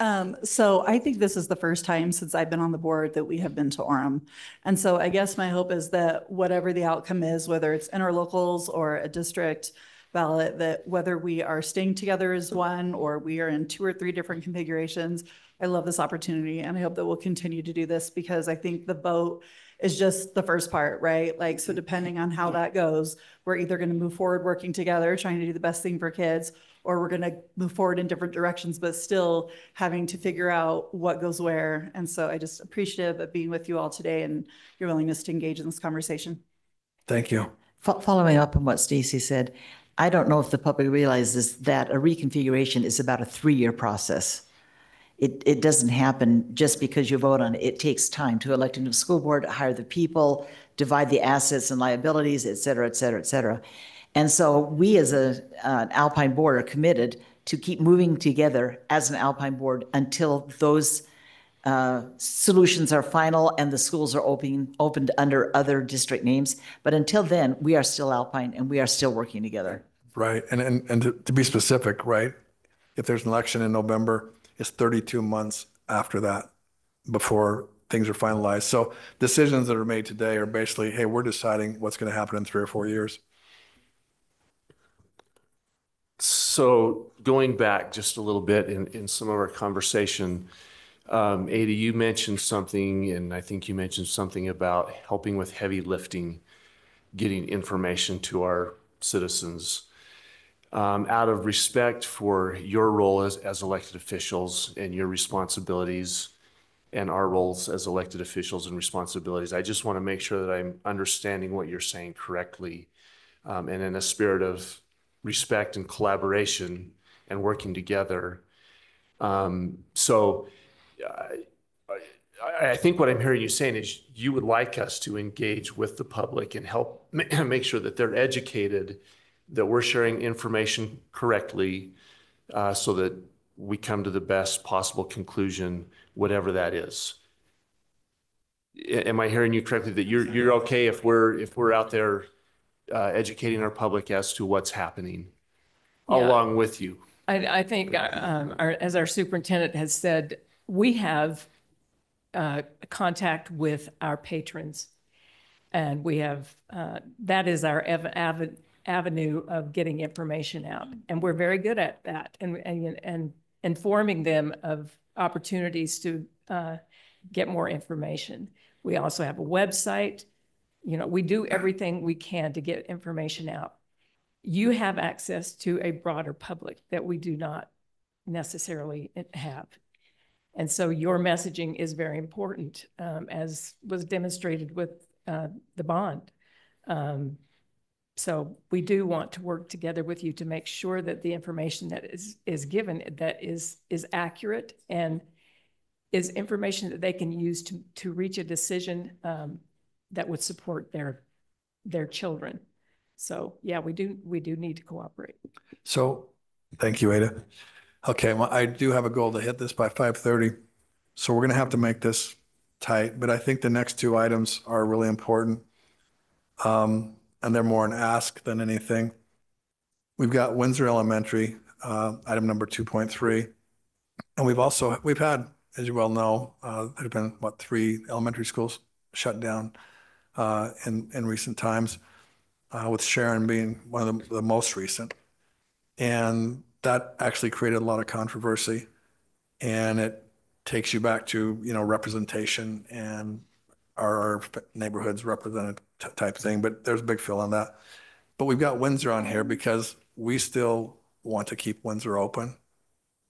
Um, so I think this is the first time since I've been on the board that we have been to Orem. And so I guess my hope is that whatever the outcome is, whether it's interlocals or a district ballot, that whether we are staying together as one or we are in two or three different configurations, I love this opportunity and I hope that we'll continue to do this because I think the vote is just the first part, right? Like, so depending on how that goes, we're either going to move forward working together, trying to do the best thing for kids, or we're going to move forward in different directions, but still having to figure out what goes where. And so I just appreciative of being with you all today and your willingness to engage in this conversation. Thank you. Fo- Following up on what Stacy said, I don't know if the public realizes that a reconfiguration is about a three-year process. it, it doesn't happen just because you vote on it. It takes time to elect a new school board, hire the people, divide the assets and liabilities, et cetera, et cetera, et cetera. And so we as a, uh, an Alpine board are committed to keep moving together as an Alpine board until those uh, solutions are final and the schools are open, opened under other district names. But until then, we are still Alpine and we are still working together. Right, and, and, and to, to be specific, right? If there's an election in November, it's thirty-two months after that before things are finalized. So decisions that are made today are basically, hey, we're deciding what's gonna happen in three or four years. So going back just a little bit in, in some of our conversation, um, Ada, you mentioned something, and I think you mentioned something about helping with heavy lifting, getting information to our citizens. Um, out of respect for your role as, as elected officials and your responsibilities and our roles as elected officials and responsibilities, I just want to make sure that I'm understanding what you're saying correctly. Um, and in a spirit of respect and collaboration and working together. Um, so I, I, think what I'm hearing you saying is you would like us to engage with the public and help make sure that they're educated, that we're sharing information correctly, uh, so that we come to the best possible conclusion, whatever that is. Am I hearing you correctly that you're, you're okay if we're, if we're out there uh, educating our public as to what's happening Yeah. along with you? I, I think, uh, um, our, as our superintendent has said, we have, uh, contact with our patrons. And we have, uh, that is our av- av- avenue of getting information out. And we're very good at that and, and, and informing them of opportunities to, uh, get more information. We also have a website. You know, we do everything we can to get information out you have access to a broader public that we do not necessarily have. And so your messaging is very important, um, as was demonstrated with uh, the bond. Um, so we do want to work together with you to make sure that the information that is is given that is is accurate and is information that they can use to to reach a decision um, that would support their their children. So yeah, we do, we do need to cooperate. So, thank you, Ada. Okay, well, I do have a goal to hit this by five thirty. So we're gonna have to make this tight, but I think the next two items are really important. Um, and they're more an ask than anything. We've got Windsor Elementary, uh, item number two point three. And we've also, we've had, as you well know, uh, there've been, what, three elementary schools shut down, uh, in, in recent times uh, with Sharon being one of the, the most recent. And that actually created a lot of controversy. And it takes you back to, you know, representation and our neighborhoods represented type thing, but there's a big fill on that. But we've got Windsor on here because we still want to keep Windsor open.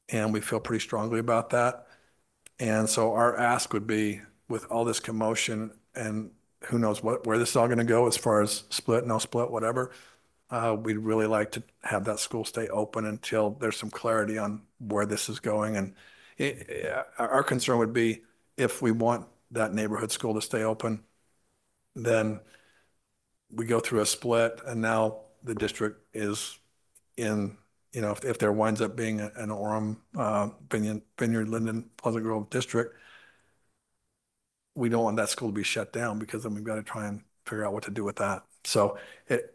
And we feel pretty strongly about that. And so our ask would be with all this commotion and who knows what, where this is all going to go as far as split, no split, whatever. Uh, we'd really like to have that school stay open until there's some clarity on where this is going. And it, it- our concern would be if we want that neighborhood school to stay open, then we go through a split and now the district is in, you know, if, if there winds up being an Orem, uh, Vineyard, Vineyard, Lindon, Pleasant Grove district, we don't want that school to be shut down because then we've got to try and figure out what to do with that. So it,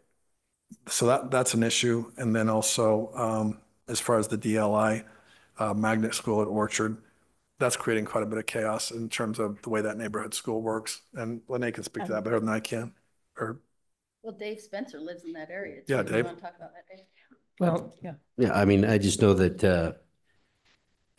so that, that's an issue. And then also, um, as far as the DLI, uh, magnet school at Orchard, that's creating quite a bit of chaos in terms of the way that neighborhood school works. And Lene can speak to that better than I can, or, Well, Dave Spencer lives in that area. Yeah, too. You Dave. wanna Talk about that, Dave? Well, yeah. Yeah, I mean, I just know that uh,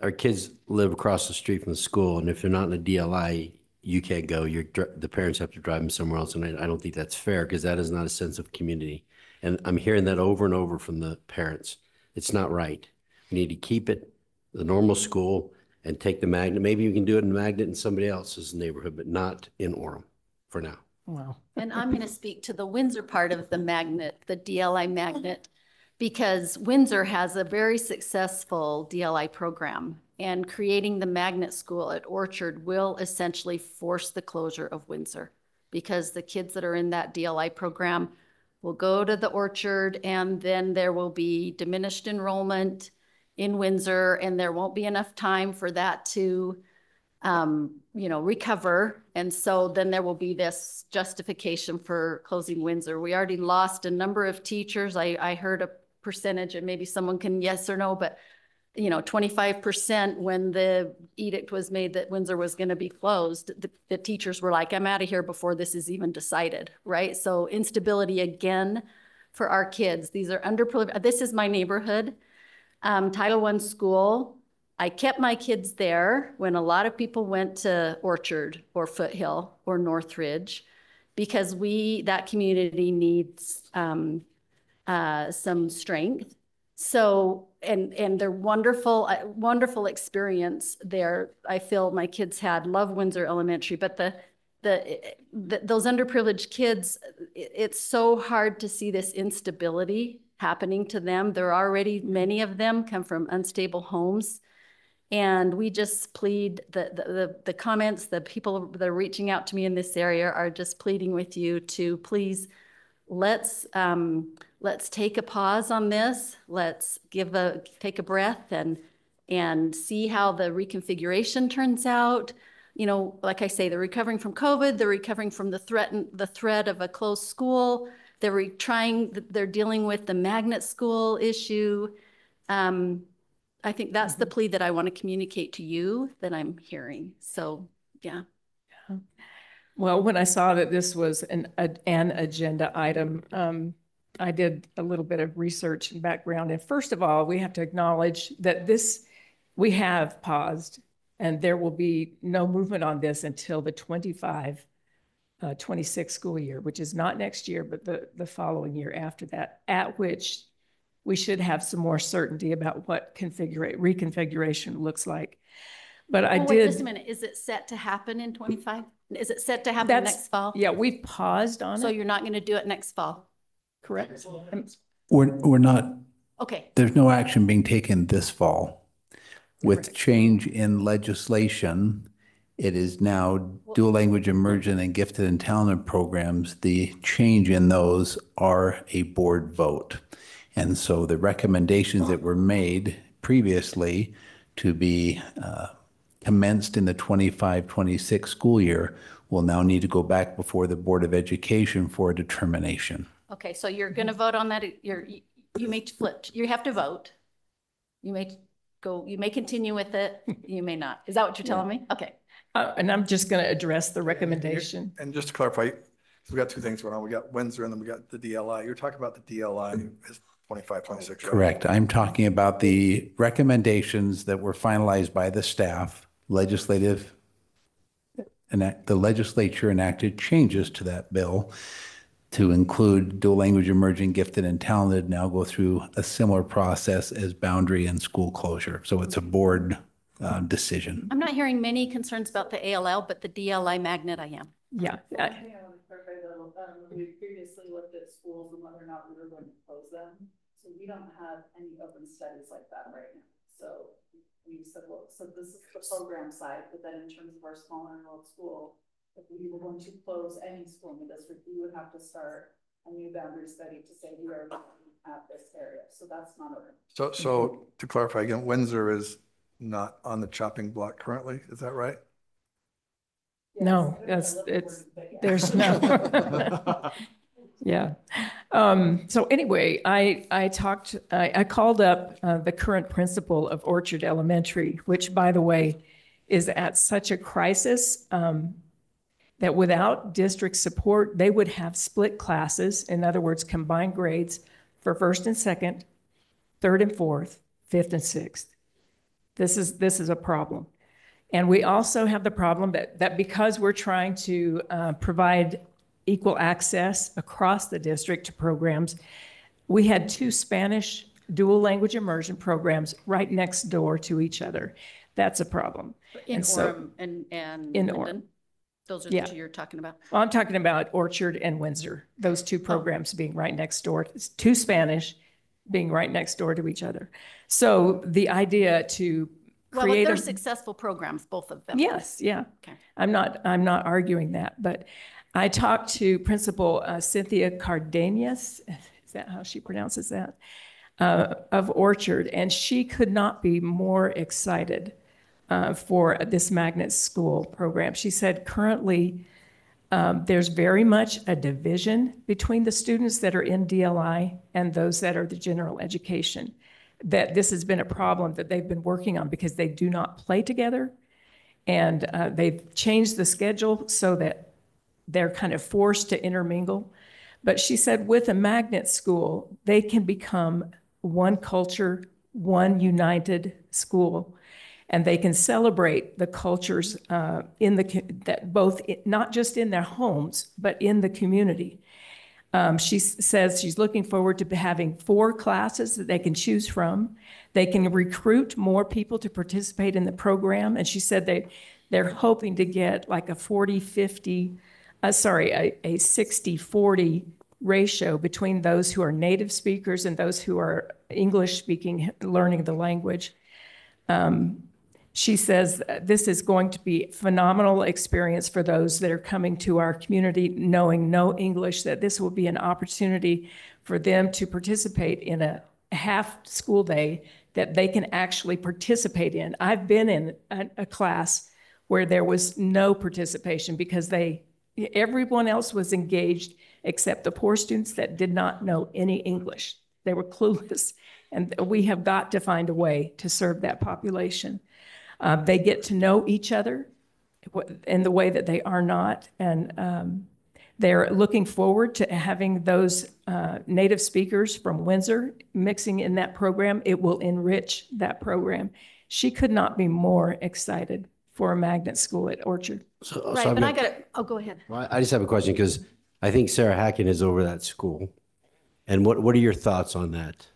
our kids live across the street from the school, and if they're not in a DLI, you can't go. You're, the parents have to drive them somewhere else, and I, I don't think that's fair because that is not a sense of community. And I'm hearing that over and over from the parents. It's not right. We need to keep it the normal school and take the magnet. Maybe you can do it in Magnet in somebody else's neighborhood, but not in Orem for now. Wow. And I'm going to speak to the Windsor part of the magnet, the DLI magnet, because Windsor has a very successful DLI program And creating the magnet school at Orchard will essentially force the closure of Windsor because the kids that are in that DLI program will go to the Orchard and then there will be diminished enrollment in Windsor and there won't be enough time for that to, um, you know, recover. And so then there will be this justification for closing Windsor. We already lost a number of teachers. I, I heard a percentage and maybe someone can yes or no, but you know, twenty-five percent when the edict was made that Windsor was going to be closed, the, the teachers were like, I'm out of here before this is even decided, right? So instability again for our kids. These are underprivileged. This is my neighborhood, um, Title I school. I kept my kids there when a lot of people went to Orchard or Foothill or Northridge because we, that community needs um, uh, some strength. So, and, and they're wonderful, uh, wonderful experience there. I feel my kids had, love Windsor Elementary, but the, the, the those underprivileged kids, it- it's so hard to see this instability happening to them. There are already, many of them come from unstable homes. And we just plead, the, the, the, the comments, the people that are reaching out to me in this area are just pleading with you to please, let's, um, let's take a pause on this. Let's give a, take a breath and, and see how the reconfiguration turns out. You know, like I say, they're recovering from COVID, they're recovering from the threat, the threat of a closed school. They're re- trying, they're dealing with the magnet school issue. Um, I think that's the plea that I want to communicate to you that I'm hearing. So, yeah. yeah. Well, when I saw that this was an, a- an agenda item, um, I did a little bit of research and background. And first of all, we have to acknowledge that this, we have paused and there will be no movement on this until the 25, uh, 26 school year, which is not next year, but the, the following year after that, at which we should have some more certainty about what configure, reconfiguration looks like. But I Oh, wait, Just a minute, is it set to happen in twenty-five? Is it set to happen That's- next fall? yeah, we've paused on So it, you're not going to do it next fall? correct? Um, We're, we're not, Okay, there's no action being taken this fall. With change in legislation, it is now dual language immersion and gifted and talented programs. The change in those are a board vote. And so the recommendations that were made previously to be uh, commenced in the 25, 26 school year will now need to go back before the Board of Education for a determination. okay, so you're going to vote on that, you're, you- you may flip, you have to vote. You may go, you may continue with it, you may not. Is that what you're telling me? Okay. Uh, and I'm just going to address the recommendation. And just to clarify, we got two things going on. We got Windsor and then we got the DLI. You're talking about the DLI is 25, 26, right? Correct. I'm talking about the recommendations that were finalized by the staff, legislative, enact, the legislature enacted changes to that bill to include dual language immersion gifted and talented now go through a similar process as boundary and school closure. So it's a board uh, decision. I'm not hearing many concerns about the ALL, but the DLI magnet I am. Yeah. I want to clarify though, um, we previously looked at schools and whether or not we were going to close them. So we don't have any open studies like that right now. So we said, well, so this is the program side, but then in terms of our smaller enrolled school, if we were going to close any school in the district, we would have to start a new boundary study to say we are at this area. So that's not open. So, so to clarify again, Windsor is not on the chopping block currently, is that right? No, that's, it's, there's no. Yeah. Um, so anyway, I, I talked, I, I called up uh, the current principal of Orchard Elementary, which by the way, is at such a crisis um, that without district support, they would have split classes. In other words, combined grades for first and second, third and fourth, fifth and sixth. This is, this is a problem. And we also have the problem that, that because we're trying to uh, provide equal access across the district to programs, we had two Spanish dual language immersion programs right next door to each other. That's a problem. In And so- Orem and, and In? Orem. Those are the two you're talking about. Well, I'm talking about Orchard and Windsor, those two oh. programs being right next door, It's two Spanish being right next door to each other. So the idea to Well, create they're a successful programs, both of them. Yes, yeah. Okay. I'm not, I'm not arguing that, but I talked to Principal uh, Cynthia Cardenas, is that how she pronounces that? Uh, of Orchard, and she could not be more excited uh, for this magnet school program. She said currently um, there's very much a division between the students that are in DLI and those that are the general education. That this has been a problem that they've been working on because they do not play together. And uh, they've changed the schedule so that they're kind of forced to intermingle. But she said with a magnet school, they can become one culture, one united school. And they can celebrate the cultures uh, in the, that both, not just in their homes, but in the community. Um, she says she's looking forward to having four classes that they can choose from. They can recruit more people to participate in the program. And she said they, they're hoping to get like a 40, 50, uh, sorry, a, a 60, 40 ratio between those who are native speakers and those who are English speaking, learning the language. Um, she says uh, this is going to be phenomenal experience for those that are coming to our community knowing no English, that this will be an opportunity for them to participate in a half school day that they can actually participate in. I've been in a, a class where there was no participation because they, everyone else was engaged except the poor students that did not know any English. They were clueless. And we have got to find a way to serve that population. Uh, they get to know each other in the way that they are not. And um, they're looking forward to having those uh, native speakers from Windsor mixing in that program. It will enrich that program. She could not be more excited for a magnet school at Orchard. So- so Right, I've but I got- got to, oh, go ahead. Well, I I just have a question because I think Sarah Hacken is over that school. And what, what are your thoughts on that?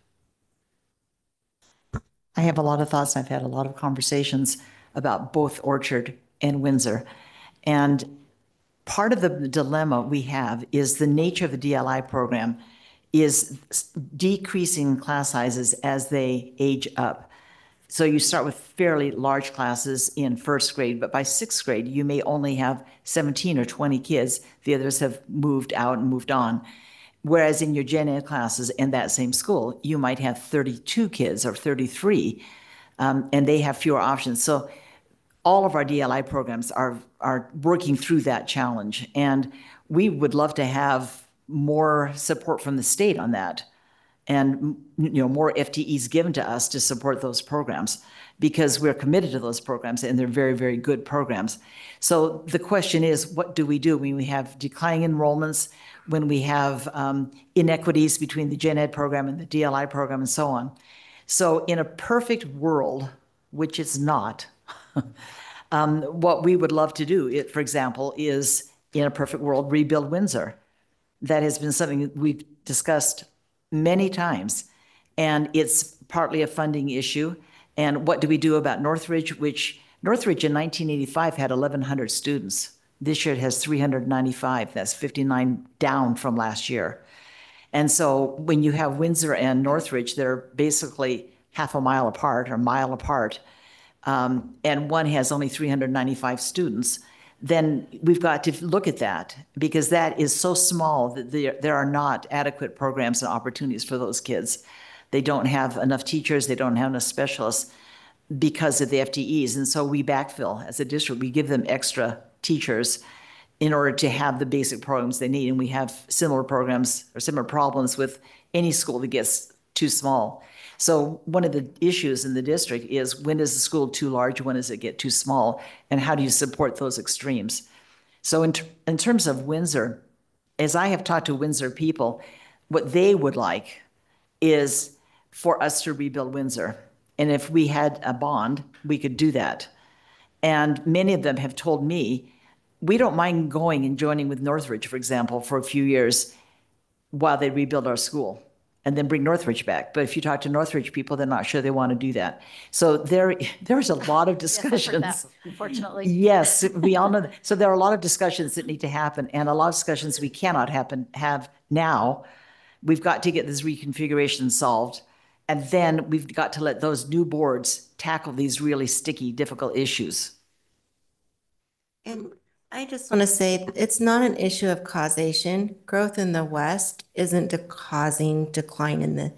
I have a lot of thoughts. and I've had a lot of conversations about both Orchard and Windsor. And part of the dilemma we have is the nature of the DLI program is decreasing class sizes as they age up. So you start with fairly large classes in first grade, but by sixth grade, you may only have 17 or 20 kids. The others have moved out and moved on. Whereas in your gen ed classes in that same school, you might have 32 kids or 33, um, and they have fewer options. So all of our DLI programs are, are working through that challenge. And we would love to have more support from the state on that and you know more FTEs given to us to support those programs because we're committed to those programs and they're very very good programs. So the question is, what do we do when we have declining enrollments, when we have um, inequities between the gen ed program and the DLI program, and so on? So in a perfect world, which it's not, um, what we would love to do, it, for example, is in a perfect world rebuild Windsor. That has been something we've discussed many times. And it's partly a funding issue. And what do we do about Northridge, which Northridge in 1985 had 1,100 students. This year it has 395. That's 59 down from last year. And so when you have Windsor and Northridge, they're basically half a mile apart or a mile apart, um, and one has only 395 students, then we've got to look at that because that is so small that there, there are not adequate programs and opportunities for those kids. They don't have enough teachers, they don't have enough specialists because of the FTEs. And so we backfill as a district, we give them extra teachers in order to have the basic programs they need. And we have similar programs or similar problems with any school that gets too small. So one of the issues in the district is when is the school too large? When does it get too small? And how do you support those extremes? So in, in terms of Windsor, as I have talked to Windsor people, what they would like is for us to rebuild Windsor. And if we had a bond, we could do that. And many of them have told me, we don't mind going and joining with Northridge, for example, for a few years while they rebuild our school and then bring Northridge back. But if you talk to Northridge people, they're not sure they want to do that. So there, there's a lot of Yes, I've discussions. that, Unfortunately. Yes, we all know that. So there are a lot of discussions that need to happen and a lot of discussions we cannot happen, have now. We've got to get this reconfiguration solved. And then we've got to let those new boards tackle these really sticky, difficult issues. And I just want to say, it's not an issue of causation. Growth in the west isn't de- causing decline in the